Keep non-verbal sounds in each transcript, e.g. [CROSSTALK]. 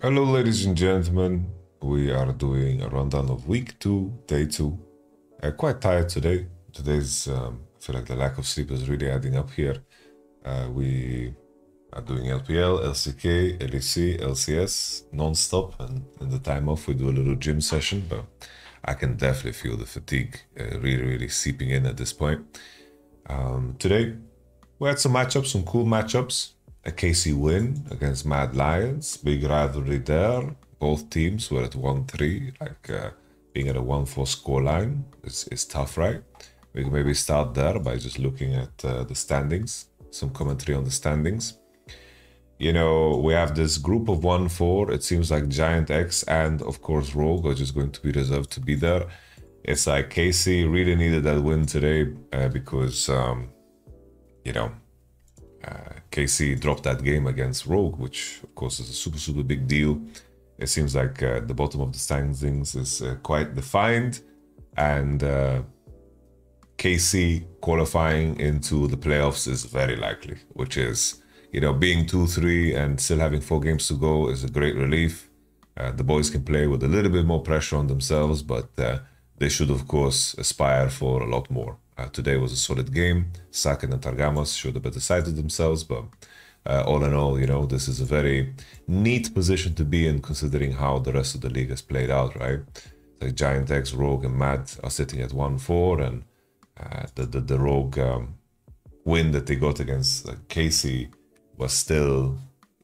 Hello, ladies and gentlemen. We are doing a rundown of week two, day two. Uh, quite tired today. Today's, um, I feel like the lack of sleep is really adding up here. Uh, we are doing LPL, LCK, LEC, LCS non-stop, and in the time off we do a little gym session. But I can definitely feel the fatigue uh, really, really seeping in at this point. Um, today we had some matchups, some cool matchups a KC win against Mad Lions. Big rivalry there. Both teams were at 1-3, like uh, being at a 1-4 scoreline is, it's tough, right? We can maybe start there by just looking at uh, the standings, some commentary on the standings. You know, we have this group of 1-4. It seems like Giant X and, of course, Rogue are just going to be reserved to be there. It's like KC really needed that win today uh, because, um, you know, uh, KC dropped that game against Rogue, which of course is a super, super big deal. It seems like uh, the bottom of the standings is uh, quite defined, and uh, KC qualifying into the playoffs is very likely, which is, you know, being 2 3 and still having four games to go is a great relief. Uh, the boys can play with a little bit more pressure on themselves, but they should, of course, aspire for a lot more. Uh, today was a solid game. Saken and Targamas showed a better side of themselves, but uh, all in all, you know, this is a very neat position to be in considering how the rest of the league has played out, right? Like Giant X, Rogue, and Mad are sitting at 1 4, and uh, the, the, the Rogue um, win that they got against KC was still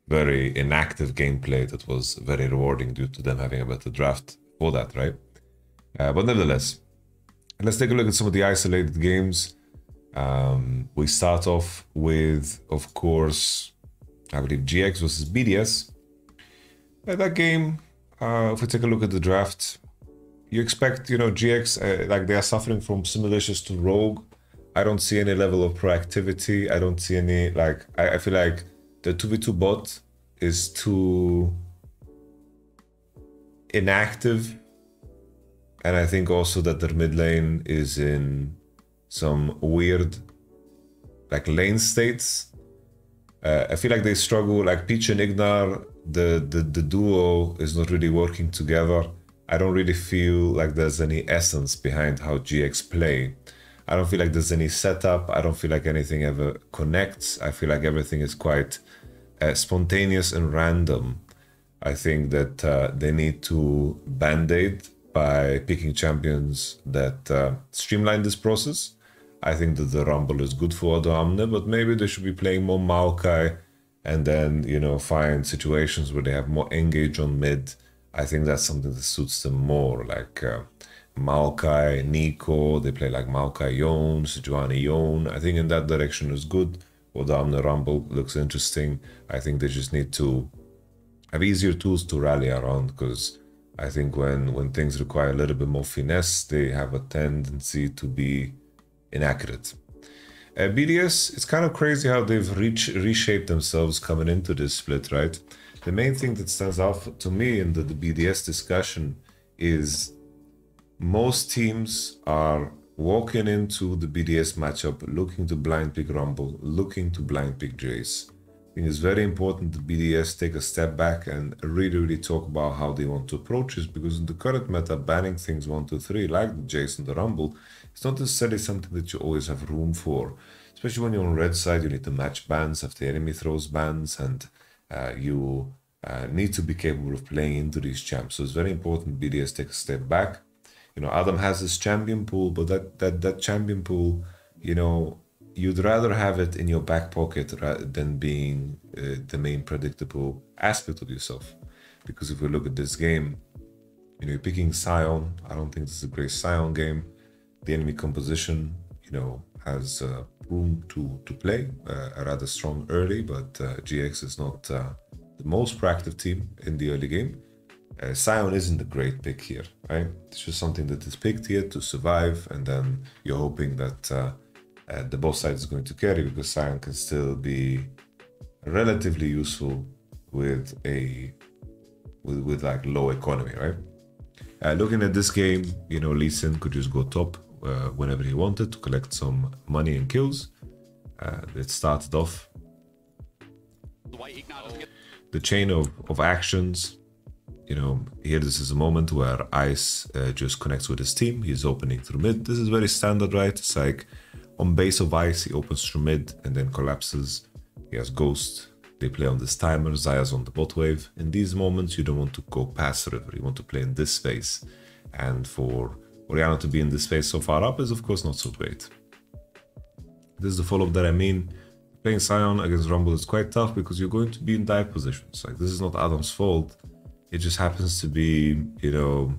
very inactive gameplay that was very rewarding due to them having a better draft for that, right? Uh, but nevertheless, let's take a look at some of the isolated games. Um, we start off with, of course, I believe GX versus BDS. Uh, that game, uh, if we take a look at the draft, you expect, you know, GX, uh, like they are suffering from similarities to Rogue. I don't see any level of proactivity. I don't see any, like, I, I feel like the 2v2 bot is too inactive and I think also that their mid lane is in some weird like lane states. Uh, I feel like they struggle, like Peach and Ignar, the, the, the duo is not really working together. I don't really feel like there's any essence behind how GX play. I don't feel like there's any setup. I don't feel like anything ever connects. I feel like everything is quite uh, spontaneous and random. I think that uh, they need to band aid by picking champions that uh, streamline this process. I think that the Rumble is good for Odoamne, but maybe they should be playing more Maokai and then, you know, find situations where they have more engage on mid. I think that's something that suits them more, like uh, Maokai, Neeko, they play like Maokai Yone, Sejuani Yone. I think in that direction is good. Odoamne Rumble looks interesting. I think they just need to have easier tools to rally around because I think when when things require a little bit more finesse, they have a tendency to be inaccurate. Uh, BDS, it's kind of crazy how they've reach, reshaped themselves coming into this split, right? The main thing that stands out to me in the, the BDS discussion is most teams are walking into the BDS matchup looking to blind pick Rumble, looking to blind pick Jace. Think it's very important that BDS take a step back and really, really talk about how they want to approach this because in the current meta, banning things one, two, three, like the Jason, the Rumble, it's not necessarily something that you always have room for. Especially when you're on red side, you need to match bans if the enemy throws bans, and uh, you uh, need to be capable of playing into these champs. So it's very important BDS take a step back. You know, Adam has his champion pool, but that that that champion pool, you know, you'd rather have it in your back pocket than being uh, the main predictable aspect of yourself. Because if we look at this game, you know, you're picking Sion. I don't think this is a great Sion game. The enemy composition, you know, has uh, room to to play. Uh, rather strong early, but uh, GX is not uh, the most proactive team in the early game. Uh, Sion isn't a great pick here, right? It's just something that is picked here to survive, and then you're hoping that uh, the both sides is going to carry because Sion can still be relatively useful with a with, with like low economy, right? Uh, looking at this game, you know, Lee Sin could just go top uh, whenever he wanted to collect some money and kills. Uh, it started off the chain of, of actions you know, here this is a moment where Ice uh, just connects with his team. He's opening through mid. This is very standard, right? It's like on base of Ice, he opens through mid and then collapses. He has Ghost. They play on this timer. Xayah's on the bot wave. In these moments, you don't want to go past River. You want to play in this phase. And for Orianna to be in this phase so far up is, of course, not so great. This is the follow-up that I mean. Playing Sion against Rumble is quite tough because you're going to be in dive positions. Like, this is not Adam's fault it just happens to be, you know,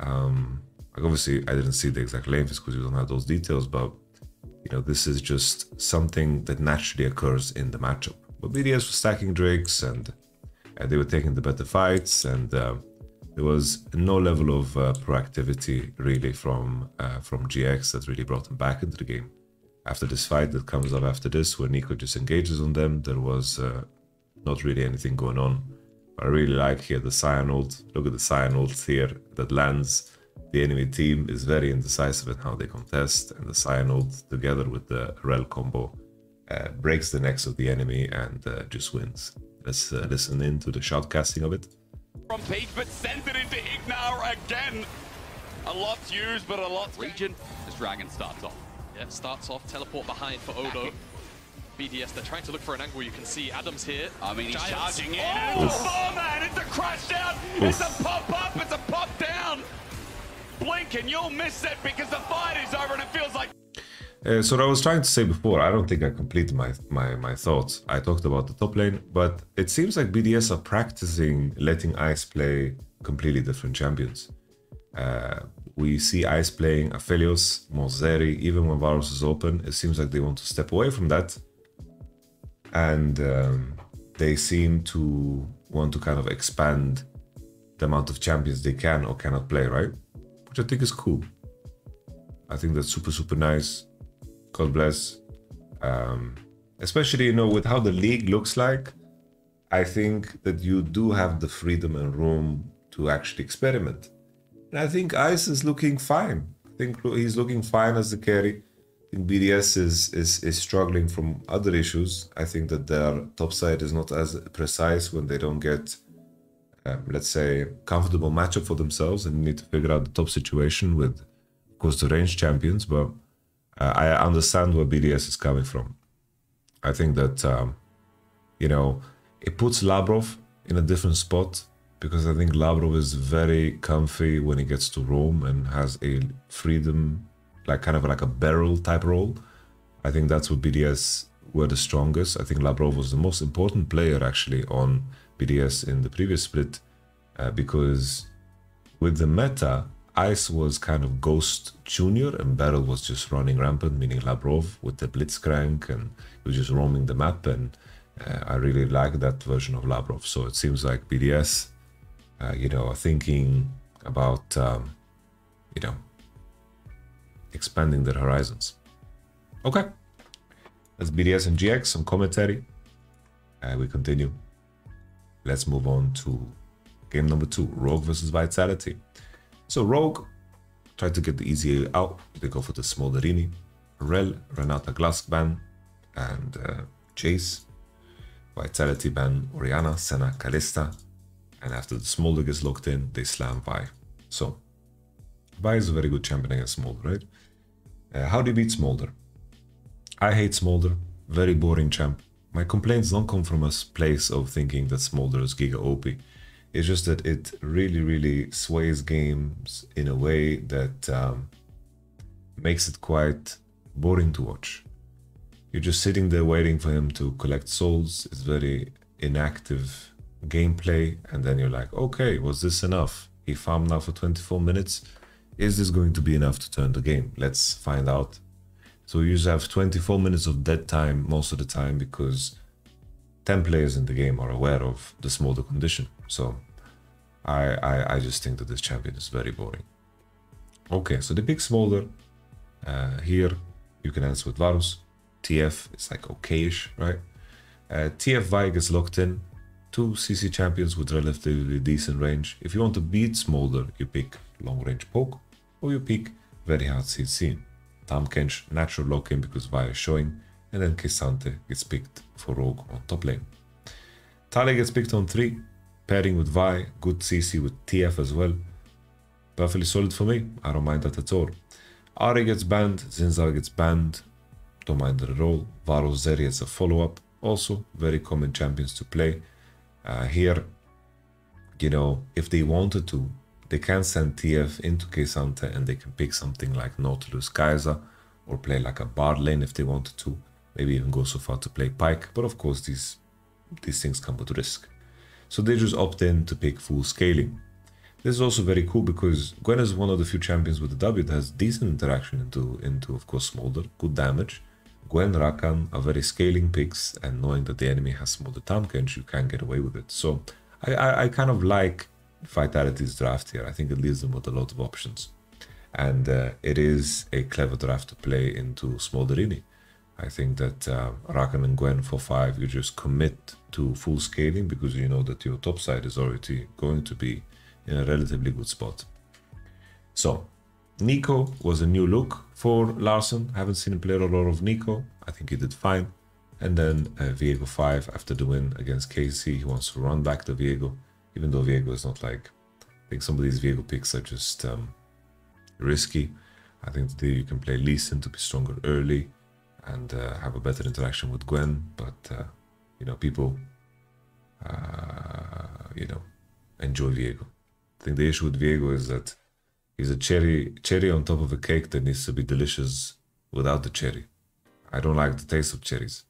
um, like obviously I didn't see the exact length because we don't have those details, but you know, this is just something that naturally occurs in the matchup. But BDS was stacking Drakes and, and they were taking the better fights, and uh, there was no level of uh, proactivity really from uh, from GX that really brought them back into the game. After this fight that comes up after this, where Neeko just engages on them, there was uh, not really anything going on. I really like here the Sion ult. Look at the Sion ult here that lands. The enemy team is very indecisive in how they contest, and the Sion ult together with the Rell combo uh, breaks the necks of the enemy and uh, just wins. Let's uh, listen in to the shoutcasting of it. From Peach, but sends it into Ignar again. A lot's used, but a lot region as Dragon starts off. Yeah, starts off, teleport behind for Odo. BDS, they're trying to look for an angle. You can see Adams here. I mean, he's Giants. charging in. Oh, it's a man. It's a crash down. It's a pop up. It's a pop down. Blink and you'll miss it because the fight is over and it feels like. Uh, so what I was trying to say before, I don't think I completed my, my, my thoughts. I talked about the top lane, but it seems like BDS are practicing letting Ice play completely different champions. Uh, we see Ice playing Aphelios, Mozeri, even when Varus is open. It seems like they want to step away from that and um, they seem to want to kind of expand the amount of champions they can or cannot play, right? Which I think is cool. I think that's super, super nice. God bless. Um, especially, you know, with how the league looks like, I think that you do have the freedom and room to actually experiment. And I think Ice is looking fine. I think he's looking fine as the carry I think BDS is, is is struggling from other issues. I think that their top side is not as precise when they don't get, um, let's say, comfortable matchup for themselves and need to figure out the top situation with, of course, the range champions. But uh, I understand where BDS is coming from. I think that, um, you know, it puts Labrov in a different spot because I think Labrov is very comfy when he gets to roam and has a freedom like kind of like a barrel type role. I think that's what BDS were the strongest. I think Labrov was the most important player actually on BDS in the previous split uh, because with the meta, Ice was kind of Ghost Junior and Beryl was just running rampant, meaning Labrov with the Blitzcrank and he was just roaming the map and uh, I really like that version of Labrov. So it seems like BDS, uh, you know, are thinking about, um, you know, expanding their horizons. Okay, that's BDS and GX, some commentary. Uh, we continue. Let's move on to game number two, Rogue versus Vitality. So Rogue tried to get the easy out. They go for the Smolderini, Rell, Renata Glaskban, and uh, Jace. Vitality ban Orianna, Senna, Kalista. And after the Smolder gets locked in, they slam Vi. So Vi is a very good champion against Smolder, right? Uh, how do you beat Smolder? I hate Smolder. Very boring champ. My complaints don't come from a place of thinking that Smolder is Giga OP. It's just that it really, really sways games in a way that um, makes it quite boring to watch. You're just sitting there waiting for him to collect souls. It's very inactive gameplay. And then you're like, okay, was this enough? He farmed now for 24 minutes. Is this going to be enough to turn the game? Let's find out. So usually have 24 minutes of dead time most of the time because 10 players in the game are aware of the Smolder condition. So I, I, I just think that this champion is very boring. Okay, so the big Smolder. Uh, here you can answer with Varus. TF is like okayish, right? Uh, TF Vi gets locked in. Two CC champions with relatively decent range. If you want to beat Smolder, you pick long range poke or you pick very hard CC. Tahm Kench natural lock-in because Vi is showing, and then K'Sante gets picked for Rogue on top lane. Taliyah gets picked on 3. pairing with Vi, good CC with TF as well. Perfectly solid for me. I don't mind that at all. Ahri gets banned, Zinzar gets banned. Don't mind that at all. Varus Zeri as a follow-up. Also, very common champions to play. Uh, here, you know, if they wanted to, they can send TF into K'Sante and they can pick something like Nautilus Kai'Sa or play like a Bard lane if they wanted to. Maybe even go so far to play Pyke, But of course, these these things come with risk. So they just opt in to pick full scaling. This is also very cool because Gwen is one of the few champions with the W that has decent interaction into, into of course, Smolder, good damage. Gwen, Rakan are very scaling picks, and knowing that the enemy has Smolder Tahm you can get away with it. So I, I, I, kind of like Vitality's draft here. I think it leaves them with a lot of options. And uh, it is a clever draft to play into Smolderini. I think that uh, Rakan and Gwen for 5, you just commit to full scaling because you know that your top side is already going to be in a relatively good spot. So, Neeko was a new look for Larssen. Haven't seen him play a lot of Neeko. I think he did fine. And then uh, Viego 5 after the win against KC. He wants to run back to Viego, even though Viego is not like. I think some of these Viego picks are just um, risky. I think today you can play Lee Sin to be stronger early and uh, have a better interaction with Gwen. But uh, you know, people, uh, you know, enjoy Viego. I think the issue with Viego is that he's a cherry cherry on top of a cake that needs to be delicious without the cherry. I don't like the taste of cherries.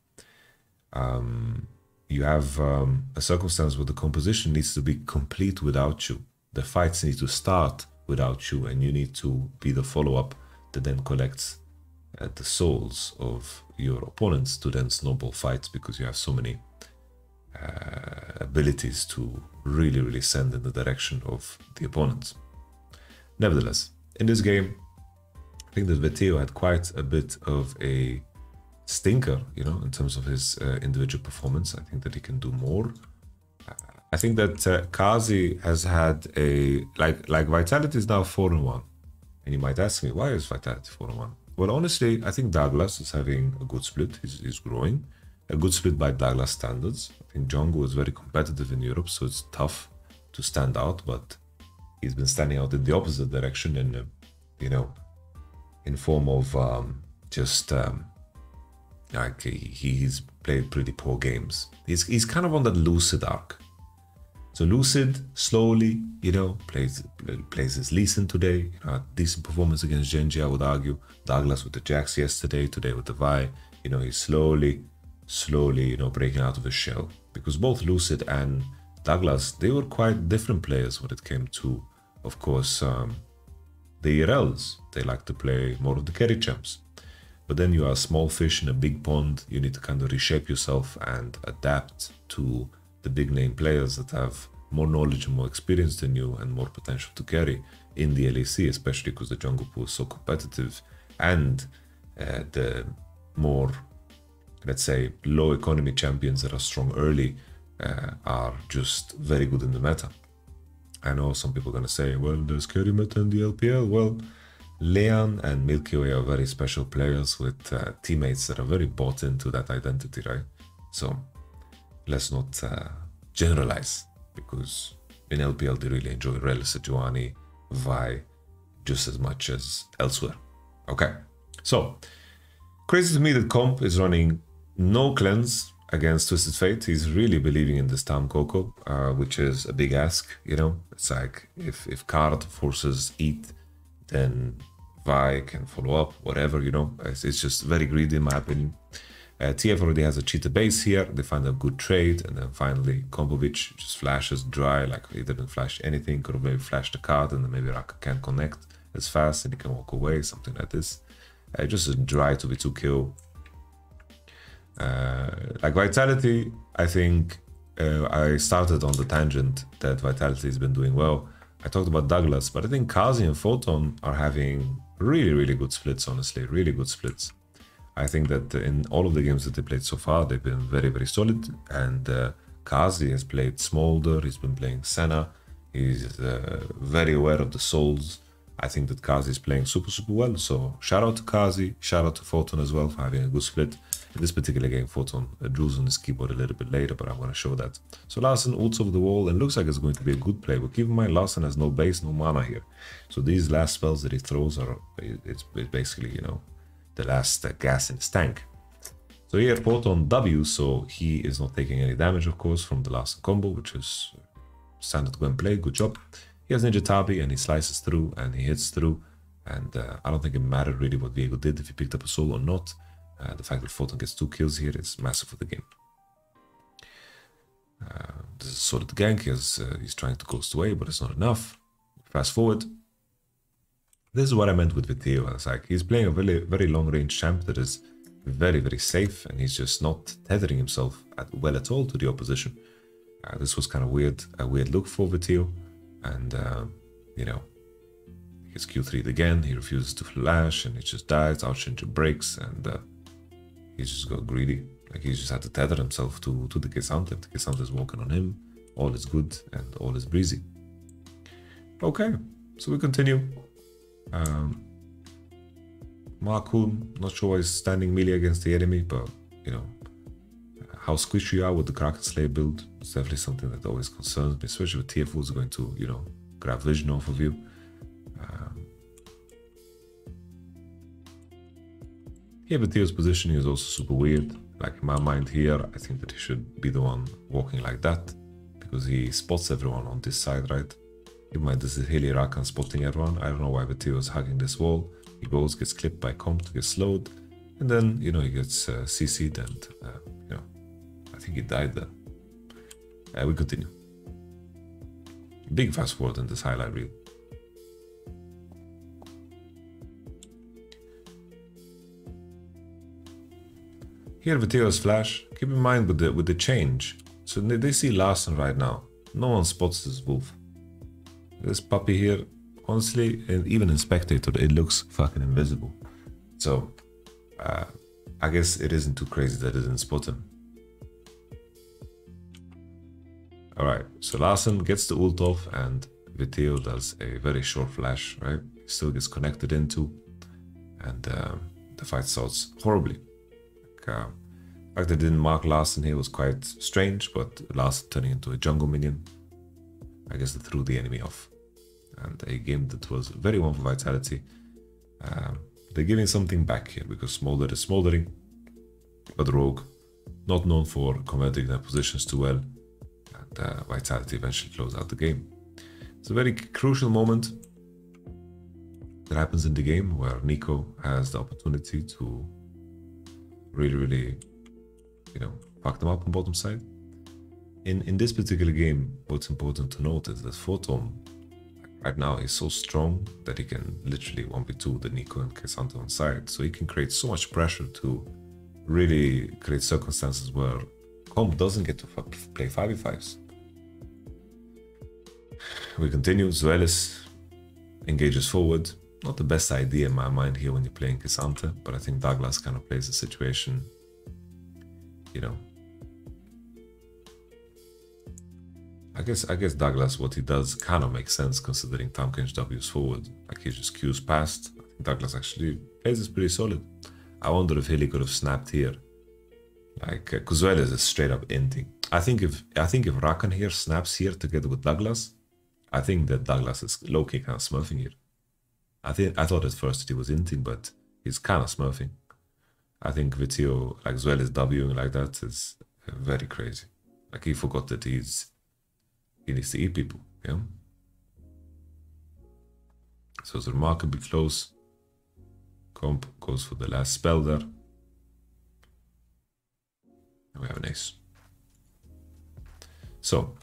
Um, you have um, a circumstance where the composition needs to be complete without you. The fights need to start without you, and you need to be the follow up that then collects uh, the souls of your opponents to then snowball fights because you have so many uh, abilities to really, really send in the direction of the opponents. Nevertheless, in this game, I think that Vetheo had quite a bit of a stinker, you know, in terms of his uh, individual performance. I think that he can do more. I think that uh, Carzzy has had a like like Vitality is now four and one, and you might ask me why is Vitality four and one? Well, honestly, I think Daglas is having a good split. He's, he's growing, a good split by Daglas standards. I think Jungko is very competitive in Europe, so it's tough to stand out. But he's been standing out in the opposite direction, and uh, you know, in form of um, just um, like he, he's played pretty poor games. He's he's kind of on that lucid arc so Lucid slowly, you know, plays plays his Lee today. You know, decent performance against Gen.G, I would argue. Daglas with the Jax yesterday, today with the Vi. You know, he's slowly, slowly, you know, breaking out of his shell. Because both Lucid and Daglas, they were quite different players when it came to, of course, um, the ERLs. They like to play more of the carry champs. But then you are a small fish in a big pond. You need to kind of reshape yourself and adapt to the big name players that have more knowledge and more experience than you and more potential to carry in the LEC, especially because the jungle pool is so competitive and uh, the more, let's say, low economy champions that are strong early uh, are just very good in the meta. I know some people are going to say, well, there's carry meta in the LPL. Well, Leon and Milky Way are very special players with uh, teammates that are very bought into that identity, right? So let's not uh, generalize because in LPL they really enjoy Rell, Sejuani, Vi just as much as elsewhere. Okay, so crazy to me that Comp is running no cleanse against Twisted Fate. He's really believing in this Tahm Coco, uh, which is a big ask, you know. It's like if, if Card forces Eat, then Vi can follow up, whatever, you know. It's, it's just very greedy in my opinion. Uh, TF already has a cheetah base here. They find a good trade. And then finally, Kombovic just flashes dry, like he didn't flash anything. Could have maybe flashed the card and then maybe Raka can't connect as fast and he can walk away, something like this. Uh, just a dry to be 2 kill. Uh, like Vitality, I think uh, I started on the tangent that Vitality has been doing well. I talked about Daglas, but I think Carzzy and Photon are having really, really good splits, honestly. Really good splits. I think that in all of the games that they played so far, they've been very, very solid. And uh, Carzzy has played Smolder, he's been playing Senna, he's uh, very aware of the souls I think that Carzzy is playing super, super well. So shout out to Carzzy, shout out to Photon as well for having a good split. In this particular game, Photon uh, draws on his keyboard a little bit later, but I'm going to show that. So Larssen ults over the wall and looks like it's going to be a good play. But keep in mind, Larssen has no base, no mana here. So these last spells that he throws are, it's, it's basically, you know, the last uh, gas in his tank. So here, Photon W, so he is not taking any damage, of course, from the last combo, which is standard Gwen play. Good job. He has Ninja Tabi and he slices through and he hits through. And uh, I don't think it mattered really what Viego did, if he picked up a soul or not. Uh, the fact that Photon gets two kills here is massive for the game. Uh, this is sort of the gank, as uh, he's trying to ghost away, but it's not enough. Fast forward. This is what I meant with Vetheo. It's like he's playing a very, very long range champ that is very, very safe, and he's just not tethering himself at, well at all to the opposition. Uh, this was kind of weird, a weird look for Vetheo and uh, you know he gets Q3 again. He refuses to flash, and he just dies. Archangel breaks, and uh, he's just got greedy. Like he just had to tether himself to to the K'Sante. The K'Sante is walking on him. All is good and all is breezy. Okay, so we continue. Um, Markoon, not sure why he's standing melee against the enemy, but you know how squishy you are with the Kraken Slayer build is definitely something that always concerns me, especially with TF who's going to, you know, grab vision off of you. Um, yeah, but Theo's positioning is also super weird. Like in my mind here, I think that he should be the one walking like that because he spots everyone on this side, right? In mind, this is Heli Rakan spotting everyone. I don't know why Vetheo is hugging this wall. He goes, gets clipped by Comp, gets slowed, and then, you know, he gets uh, CC'd and uh, think he died there. Uh, we continue. Big fast forward in this highlight reel. Here Vetheo's flash. Keep in mind with the with the change. So they see Larssen right now. No one spots this wolf. This puppy here, honestly, and even in spectator, it looks fucking invisible. So uh, I guess it isn't too crazy that it didn't spot him. Alright, so Larssen gets the ult off and Vetheo does a very short flash, right? Still gets connected into and uh, the fight starts horribly. Like, uh, the fact they didn't mark Larssen here was quite strange, but Larssen turning into a jungle minion, I guess they threw the enemy off. And a game that was very one for Vitality. Um, they're giving something back here because Smolder is smoldering, but Rogue, not known for converting their positions too well, uh, Vitality eventually close out the game. It's a very crucial moment that happens in the game where Neeko has the opportunity to really, really, you know, fuck them up on bottom side. In in this particular game, what's important to note is that Photon right now is so strong that he can literally 1v2 the Neeko and K'Sante on side. So he can create so much pressure to really create circumstances where Comp doesn't get to play 5v5s. We continue. Zweilous engages forward. Not the best idea in my mind here when you're playing K'Sante, but I think Daglas kind of plays the situation, you know. I guess I guess Daglas, what he does kind of makes sense considering Kench W's forward. Like he just queues past. I think Daglas actually plays this pretty solid. I wonder if Hilly could have snapped here like uh, Kuzuela is straight up ending. I think if I think if Rakan here snaps here together with Daglas, I think that Daglas is low key kind of smurfing here. I think I thought at first that he was inting, but he's kind of smurfing. I think Vetheo like as well is Wing like that is uh, very crazy. Like he forgot that he's he needs to eat people, yeah. So it's remarkably close. Comp goes for the last spell there. And we have an ace. So,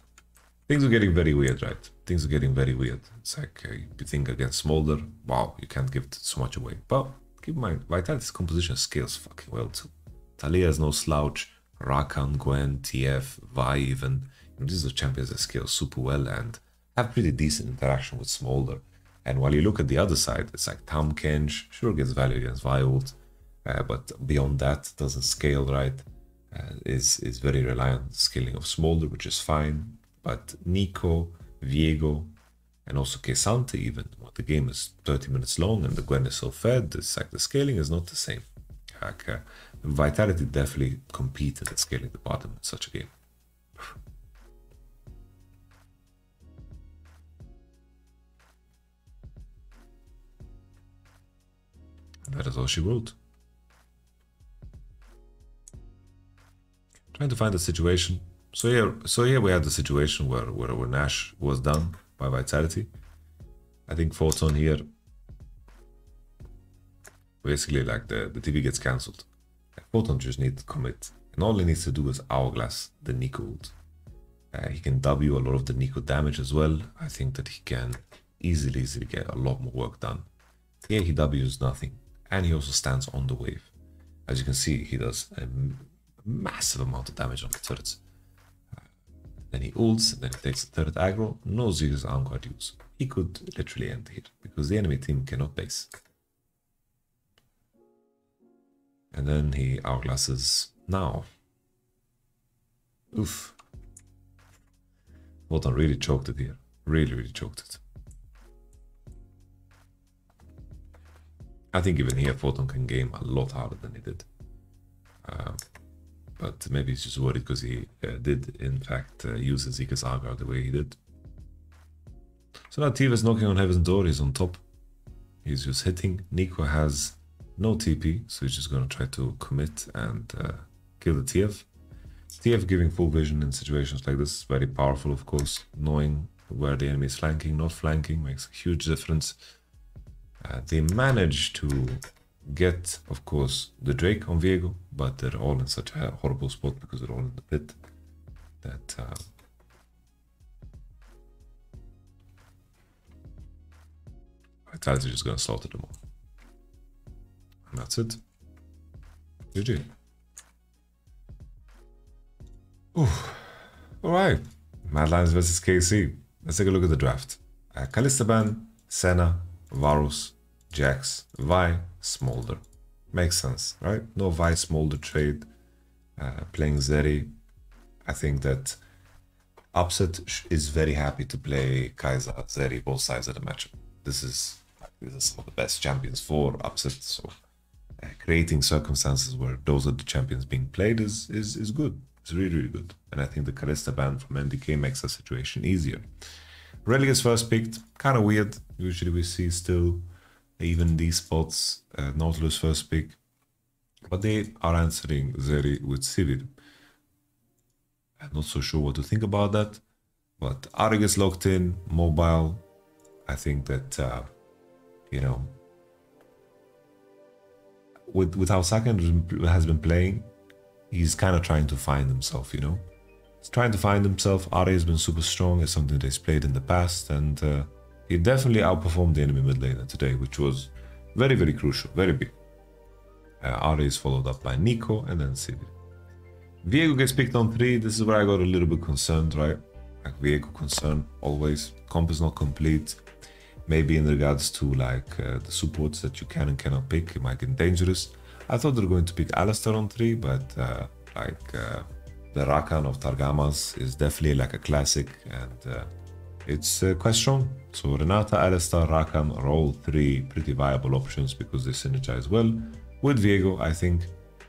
things are getting very weird, right? Things are getting very weird. It's like uh, you think against Smolder, wow, you can't give so much away. But keep in mind, Vitality's composition scales fucking well too. Taliyah is no slouch. Rakan, Gwen, TF, Vi even. You know, these are champions that scale super well and have pretty decent interaction with Smolder. And while you look at the other side, it's like Tahm Kench, sure gets value against Vi ult, uh, but beyond that, doesn't scale right uh, is is very reliant on the scaling of Smolder, which is fine. But Neeko, Viego, and also K'Sante even, when the game is 30 minutes long and the Gwen is so fed, it's like the scaling is not the same. Like, uh, Vitality definitely competed at scaling the bottom in such a game. that is all she wrote. Trying to find a situation. So here, so here we had the situation where, where, Nash was done by Vitality. I think Photon here, basically like the, the TV gets cancelled. Photon just needs to commit. And all he needs to do is Hourglass the ult. Uh, he can W a lot of the Neeko damage as well. I think that he can easily, easily get a lot more work done. Here he Ws nothing. And he also stands on the wave. As you can see, he does a massive amount of damage on the turrets. Uh, then he ults, then he takes the turret aggro, no Zeus Vanguard use. He could literally end here, because the enemy team cannot base. And then he hourglasses now. Oof. Photon really choked it here. Really, really choked it. I think even here Photon can game a lot harder than he did. Um, but maybe he's just worried because he uh, did in fact uh, use Zika's Argar the way he did. So now Tiva is knocking on Heaven's Door, he's on top. He's just hitting. Neeko has no TP, so he's just gonna try to commit and uh, kill the TF. TF giving full vision in situations like this is very powerful, of course. Knowing where the enemy is flanking, not flanking, makes a huge difference. Uh, they manage to get, of course, the Drake on Viego, but they're all in such a horrible spot because they're all in the pit that uh, Vitality just gonna slaughter them all. And that's it. GG. Alright. Mad Lions versus KC. Let's take a look at the draft. Uh, Kalistaban, Senna, Varus, Jax, Vi, Smolder. Makes sense, right? No Vi Smolder trade. Uh, playing Zeri. I think that Upset is very happy to play Kai'Sa, Zeri, both sides of the matchup. This is this is some of the best champions for Upset, so uh, creating circumstances where those are the champions being played is, is, is good. It's really, really good. And I think the Kalista ban from MDK makes the situation easier. Relic first picked, kind of weird. Usually we see still even these spots, uh, Nautilus first pick. But they are answering Zeri with Sivir. I'm not so sure what to think about that. But Ahri gets locked in, mobile. I think that, uh, you know, with, with how Saken has been playing, he's kind of trying to find himself, you know? He's trying to find himself. Ahri has been super strong. It's something that he's played in the past. And uh, he definitely outperformed the enemy mid laner today, which was very, very crucial, very big. Uh, Ahri is followed up by Neeko and then Sivir. Viego gets picked on 3. This is where I got a little bit concerned, right? Like Viego concern always. Comp is not complete. Maybe in regards to like uh, the supports that you can and cannot pick, it might get dangerous. I thought they were going to pick Alistar on 3, but uh, like uh, the Rakan of Targamas is definitely like a classic and uh, it's a question. So Renata, Alistar, Rakan are all three pretty viable options because they synergize well with Viego, I think.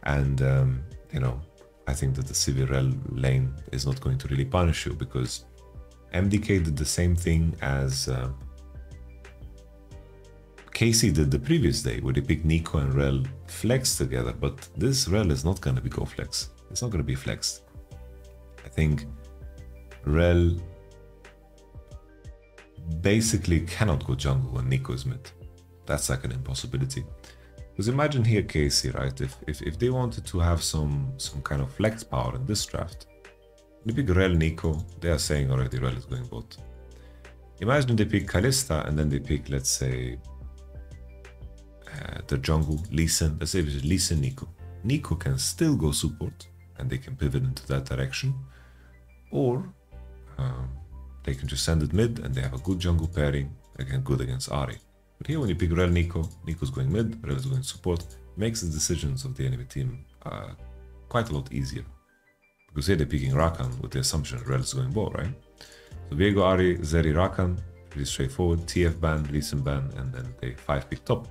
And, um, you know, I think that the Civirel lane is not going to really punish you because MDK did the same thing as uh, KC did the previous day where they picked Neeko and Rell flex together, but this Rell is not going to be go flex. It's not going to be flexed. I think Rell basically cannot go jungle when Neeko is mid. That's like an impossibility. Because imagine here KC, right? If, if if they wanted to have some some kind of flex power in this draft, they pick Rell Neeko. they are saying already Rell is going bot. Imagine they pick Kalista and then they pick, let's say, uh, the jungle, Lee Sin. Let's say it's Lee Sin Neeko. Neeko can still go support and they can pivot into that direction. Or um, they can just send it mid and they have a good jungle pairing, again good against Ahri. But here when you pick Rell Neeko, Neeko's going mid, Rell is going support, makes the decisions of the enemy team uh, quite a lot easier. Because here they're picking Rakan with the assumption Rell is going bot, right? So Viego, Ahri, Zeri, Rakan, pretty straightforward. TF ban, Lee ban, and then they 5 pick top.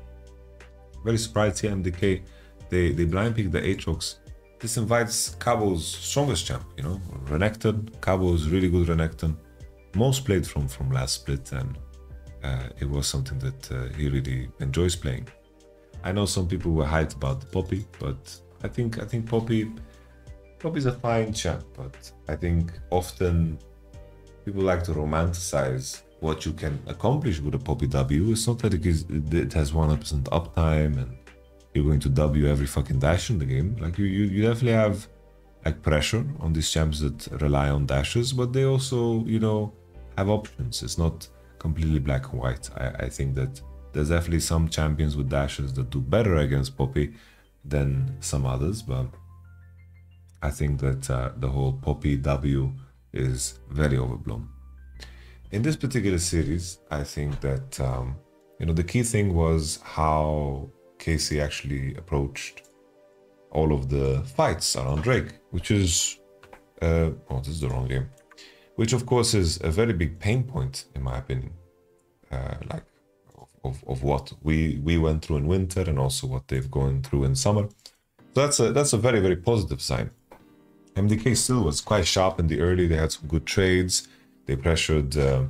Very surprised here, MDK. They, they blind pick the Aatrox. This invites Cabo's strongest champ, you know, Renekton. Cabo is really good Renekton. Most played from, from last split, and uh, it was something that uh, he really enjoys playing. I know some people were hyped about Poppy, but I think I think Poppy Poppy's a fine champ, but I think often people like to romanticize what you can accomplish with a Poppy W. It's not that it, is, it has 100% uptime and you're going to W every fucking dash in the game. Like you, you, you definitely have like pressure on these champs that rely on dashes, but they also, you know, have options. It's not completely black and white. I, I think that there's definitely some champions with dashes that do better against Poppy than some others, but I think that uh, the whole Poppy W is very overblown. In this particular series, I think that um, you know the key thing was how KC actually approached all of the fights around Drake, which is uh, oh, this is the wrong game, which of course is a very big pain point in my opinion, uh, like of, of, of what we we went through in winter and also what they've gone through in summer. So that's a that's a very very positive sign. MDK still was quite sharp in the early. They had some good trades. They pressured. Uh,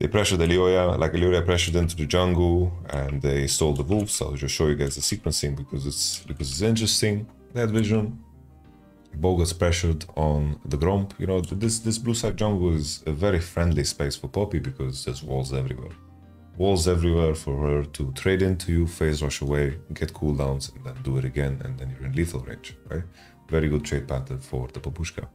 they pressured Elyoya, like Elyoya pressured into the jungle, and they stole the wolves. I'll just show you guys the sequencing because it's because it's interesting. That vision. Bo gets pressured on the Gromp. You know, this this blue side jungle is a very friendly space for Poppy because there's walls everywhere. Walls everywhere for her to trade into you, phase rush away, get cooldowns, and then do it again, and then you're in lethal range, right? Very good trade pattern for the Babushka.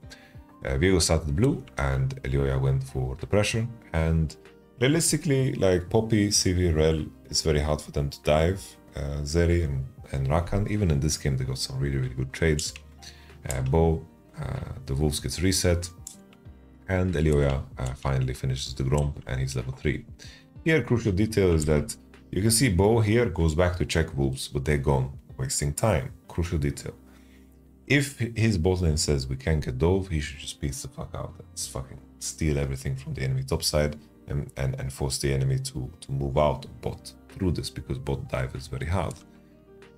Uh, Viego started blue and Elyoya went for the pressure. And realistically, like Poppy, CV, Rell, it's very hard for them to dive. Uh, Zeri and, and Rakan, even in this game, they got some really, really good trades. Uh, Bo, uh, the Wolves gets reset. And Elyoya uh, finally finishes the Gromp and he's level 3. Here, crucial detail is that you can see Bo here goes back to check Wolves, but they're gone, wasting time. Crucial detail if his bot lane says we can't get Dove, he should just piece the fuck out just fucking steal everything from the enemy top side and, and, and force the enemy to, to move out bot through this because bot dive is very hard.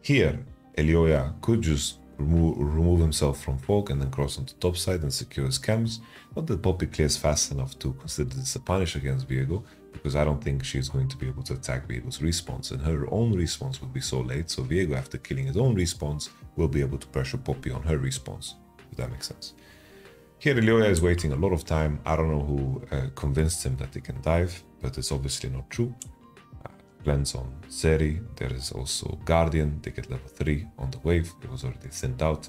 Here, Elyoya could just remove, remove himself from Folk and then cross onto top side and secure his camps. Not that Poppy clears fast enough to consider this a punish against Viego, because I don't think she's going to be able to attack Viego's response, and her own response would be so late, so Viego, after killing his own response, will be able to pressure Poppy on her response, if that makes sense. Here, Elyoya is waiting a lot of time. I don't know who uh, convinced him that he can dive, but it's obviously not true. Glens on Zeri, there is also Guardian, they get level 3 on the wave, it was already thinned out.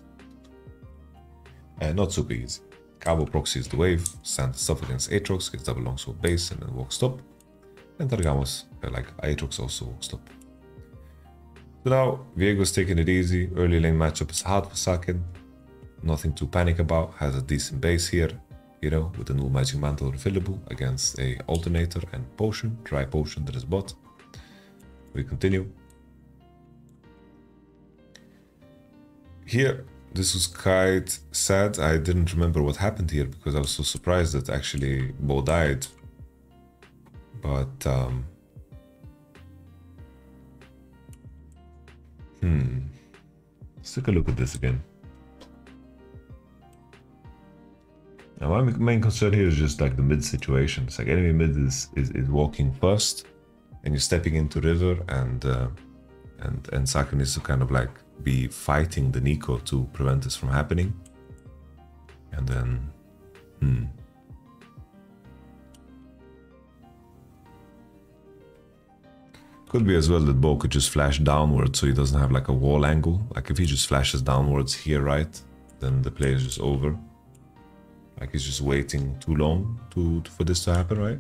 Uh, not super easy. Cabo proxies the wave, stands stuff against Aatrox, gets double longsword base, and then walks top. And Targamas, uh, like Aatrox also walks top. So now Viego's taking it easy. Early lane matchup is hard for Saken. Nothing to panic about. Has a decent base here, you know, with the new magic mantle refillable against a alternator and potion, dry potion that is bot. We continue. Here, this was quite sad. I didn't remember what happened here because I was so surprised that actually Bo died. But um, Hmm. Let's take a look at this again. Now my main concern here is just like the mid situation. It's like enemy mid is, is, is walking first and you're stepping into river and uh, and and Saka needs to kind of like be fighting the Neeko to prevent this from happening. And then hmm. Could be as well that Bo could just flash downwards so he doesn't have like a wall angle. Like if he just flashes downwards here, right, then the play is just over. Like he's just waiting too long to, to for this to happen, right?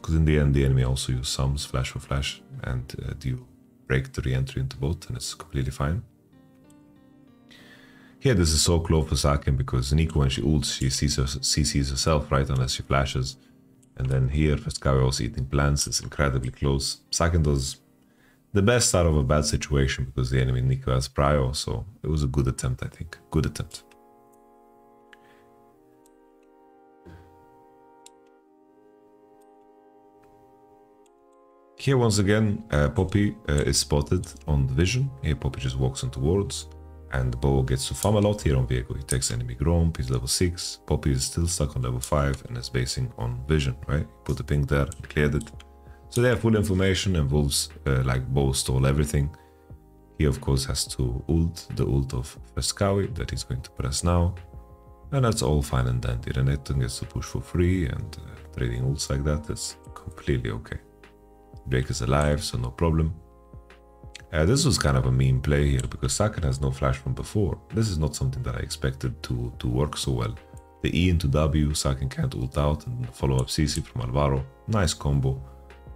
Because in the end, the enemy also use sums flash for flash and uh, you break the re-entry into both and it's completely fine. Here, this is so close for Saken because Neeko, when she ults, she sees, her, sees herself, right, unless she flashes. And then here, Fresskowy also eating plants is incredibly close. Second does the best out of a bad situation because the enemy Neeko has Prio, so it was a good attempt, I think. Good attempt. Here, once again, uh, Poppy uh, is spotted on the vision. Here, Poppy just walks on towards, and Bo gets to farm a lot here on Viego. He takes enemy Gromp, he's level 6. Poppy is still stuck on level 5 and is basing on vision, right? Put the ping there, cleared it. So they have full information, and Wolves, uh, like Bo, stole everything. He, of course, has to ult, the ult of Fresskowy that he's going to press now. And that's all fine and dandy. Renekton gets to push for free, and uh, trading ults like that is completely okay. Drake is alive, so no problem. Uh, this was kind of a mean play here because Saken has no flash from before. This is not something that I expected to, to work so well. The E into W, Saken can't ult out and follow up CC from Alvaro. Nice combo.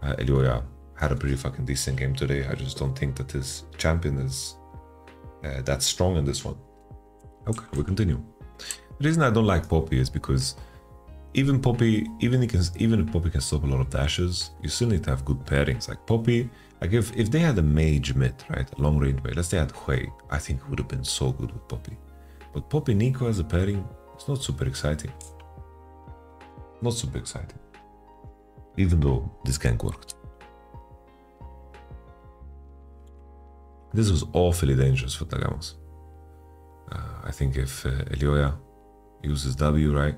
Uh, Elyoya had a pretty fucking decent game today. I just don't think that his champion is uh, that strong in this one. Okay, we continue. The reason I don't like Poppy is because even Poppy, even can, even if Poppy can stop a lot of dashes, you still need to have good pairings. Like Poppy, like if, if they had a mage mid, right, a long range mid, let's say had Hwei, I think it would have been so good with Poppy. But Poppy Neeko as a pairing, it's not super exciting. Not super exciting. Even though this gank worked. This was awfully dangerous for Targamas. Uh, I think if uh, Elyoya uses W right,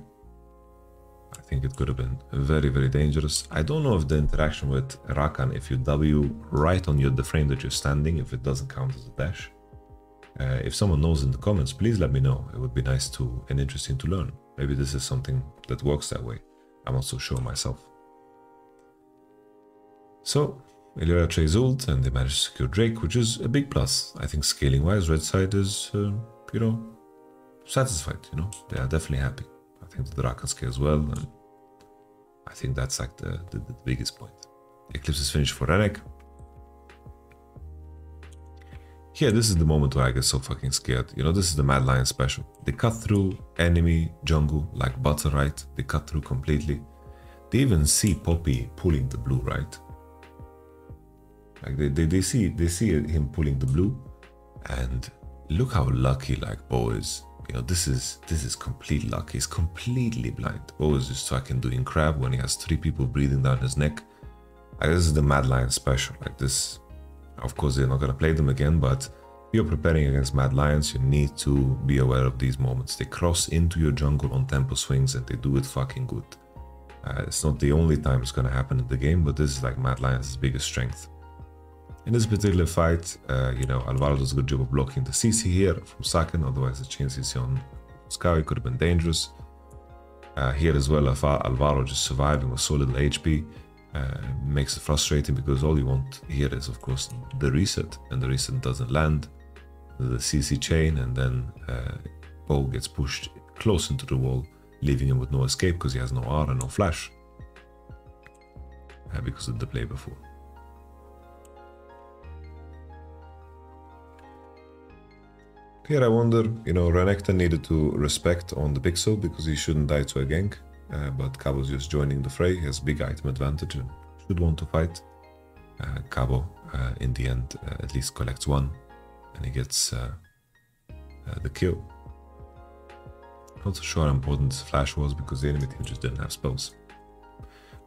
I think it could have been very, very dangerous. I don't know if the interaction with Rakan, if you W right on your, the frame that you're standing, if it doesn't count as a dash. Uh, if someone knows in the comments, please let me know. It would be nice to and interesting to learn. Maybe this is something that works that way. I'm not so sure myself. So, trades ult and they manage to secure Drake, which is a big plus. I think scaling wise, red side is, uh, you know, satisfied, you know, they are definitely happy. Think the Rakan scale as well, and I think that's like the, the, the biggest point. Eclipse is finished for Renek. Here, this is the moment where I get so fucking scared. You know, this is the Mad Lion special. They cut through enemy jungle like butter, right? They cut through completely. They even see Poppy pulling the blue, right? Like they, they, they see they see him pulling the blue, and look how lucky like Bo is. You know, this is this is complete luck. He's completely blind. What was this fucking doing crap when he has three people breathing down his neck. Like, this is the Mad Lion special. Like this, of course, they're not gonna play them again, but if you're preparing against Mad Lions, you need to be aware of these moments. They cross into your jungle on tempo swings and they do it fucking good. Uh, it's not the only time it's gonna happen in the game, but this is like Mad Lions' biggest strength. In this particular fight, uh, you know, Alvaro does a good job of blocking the CC here from Saken, otherwise the chain CC on Sky could have been dangerous. Uh, here as well, Alvaro just surviving with so little HP uh, makes it frustrating because all you want here is, of course, the reset, and the reset doesn't land. The CC chain, and then uh, Bo gets pushed close into the wall, leaving him with no escape because he has no R and no flash uh, because of the play before. Here I wonder, you know, Renekton needed to respect on the Pixel because he shouldn't die to a gank, uh, but Cabo's just joining the fray, has big item advantage and should want to fight. Uh, Cabo, uh, in the end, uh, at least collects one, and he gets uh, uh, the kill. Not so sure how important this flash was because the enemy team just didn't have spells.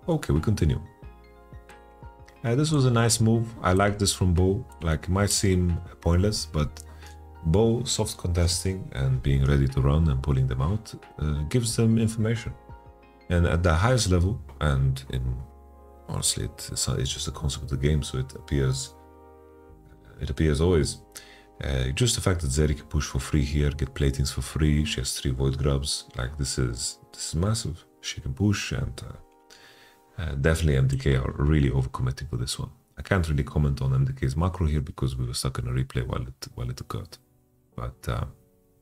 Okay, we continue. this was a nice move. I like this from Bo. Like, it might seem pointless, but Bo soft contesting and being ready to run and pulling them out uh, gives them information. And at the highest level, and in honestly, it's, it's just a concept of the game, so it appears it appears always. Uh, just the fact that Zeri can push for free here, get platings for free, she has three void grubs, like this is this is massive. She can push and uh, uh, definitely MDK are really overcommitting for this one. I can't really comment on MDK's macro here because we were stuck in a replay while it while it occurred but uh,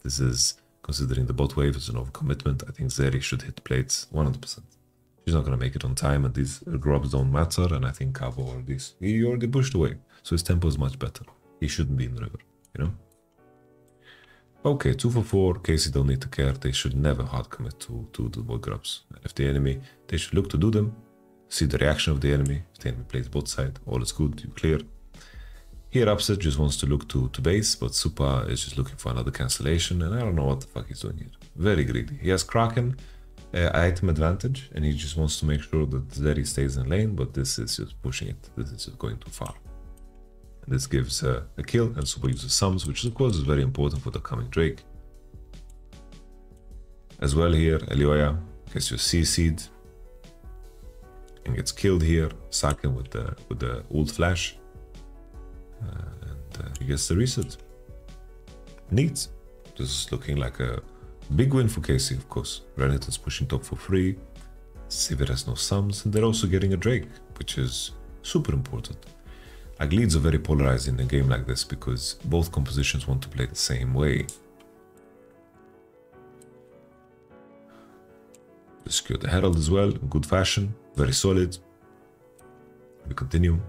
this is considering the bot wave is an overcommitment. I think Zeri should hit plates 100%. She's not going to make it on time, and these grubs don't matter. And I think or this, he already pushed away, so his tempo is much better. He shouldn't be in the river, you know. Okay, 2 for 4, KC don't need to care, they should never hard commit to, to the bot grubs. And if the enemy, they should look to do them, see the reaction of the enemy, if the enemy plays bot side, all is good, you clear, here Upset just wants to look to, to base, but Supa is just looking for another cancellation, and I don't know what the fuck he's doing here. Very greedy. He has Kraken, uh, item advantage, and he just wants to make sure that Zeri stays in lane, but this is just pushing it. This is just going too far. This gives uh, a kill, and Supa uses sums, which of course is very important for the coming Drake. As well here, Elyoya gets your CC'd and gets killed here, Saken with the with the ult flash. Uh, and uh, he gets the reset. Neat. This is looking like a Big win for KC, of course. Renekton's pushing top for free. Sivir has no sums, and they're also getting a Drake, which is super important. Like leads are very polarized in a game like this because both compositions want to play the same way. Secure the Herald as well, good fashion, very solid. We continue.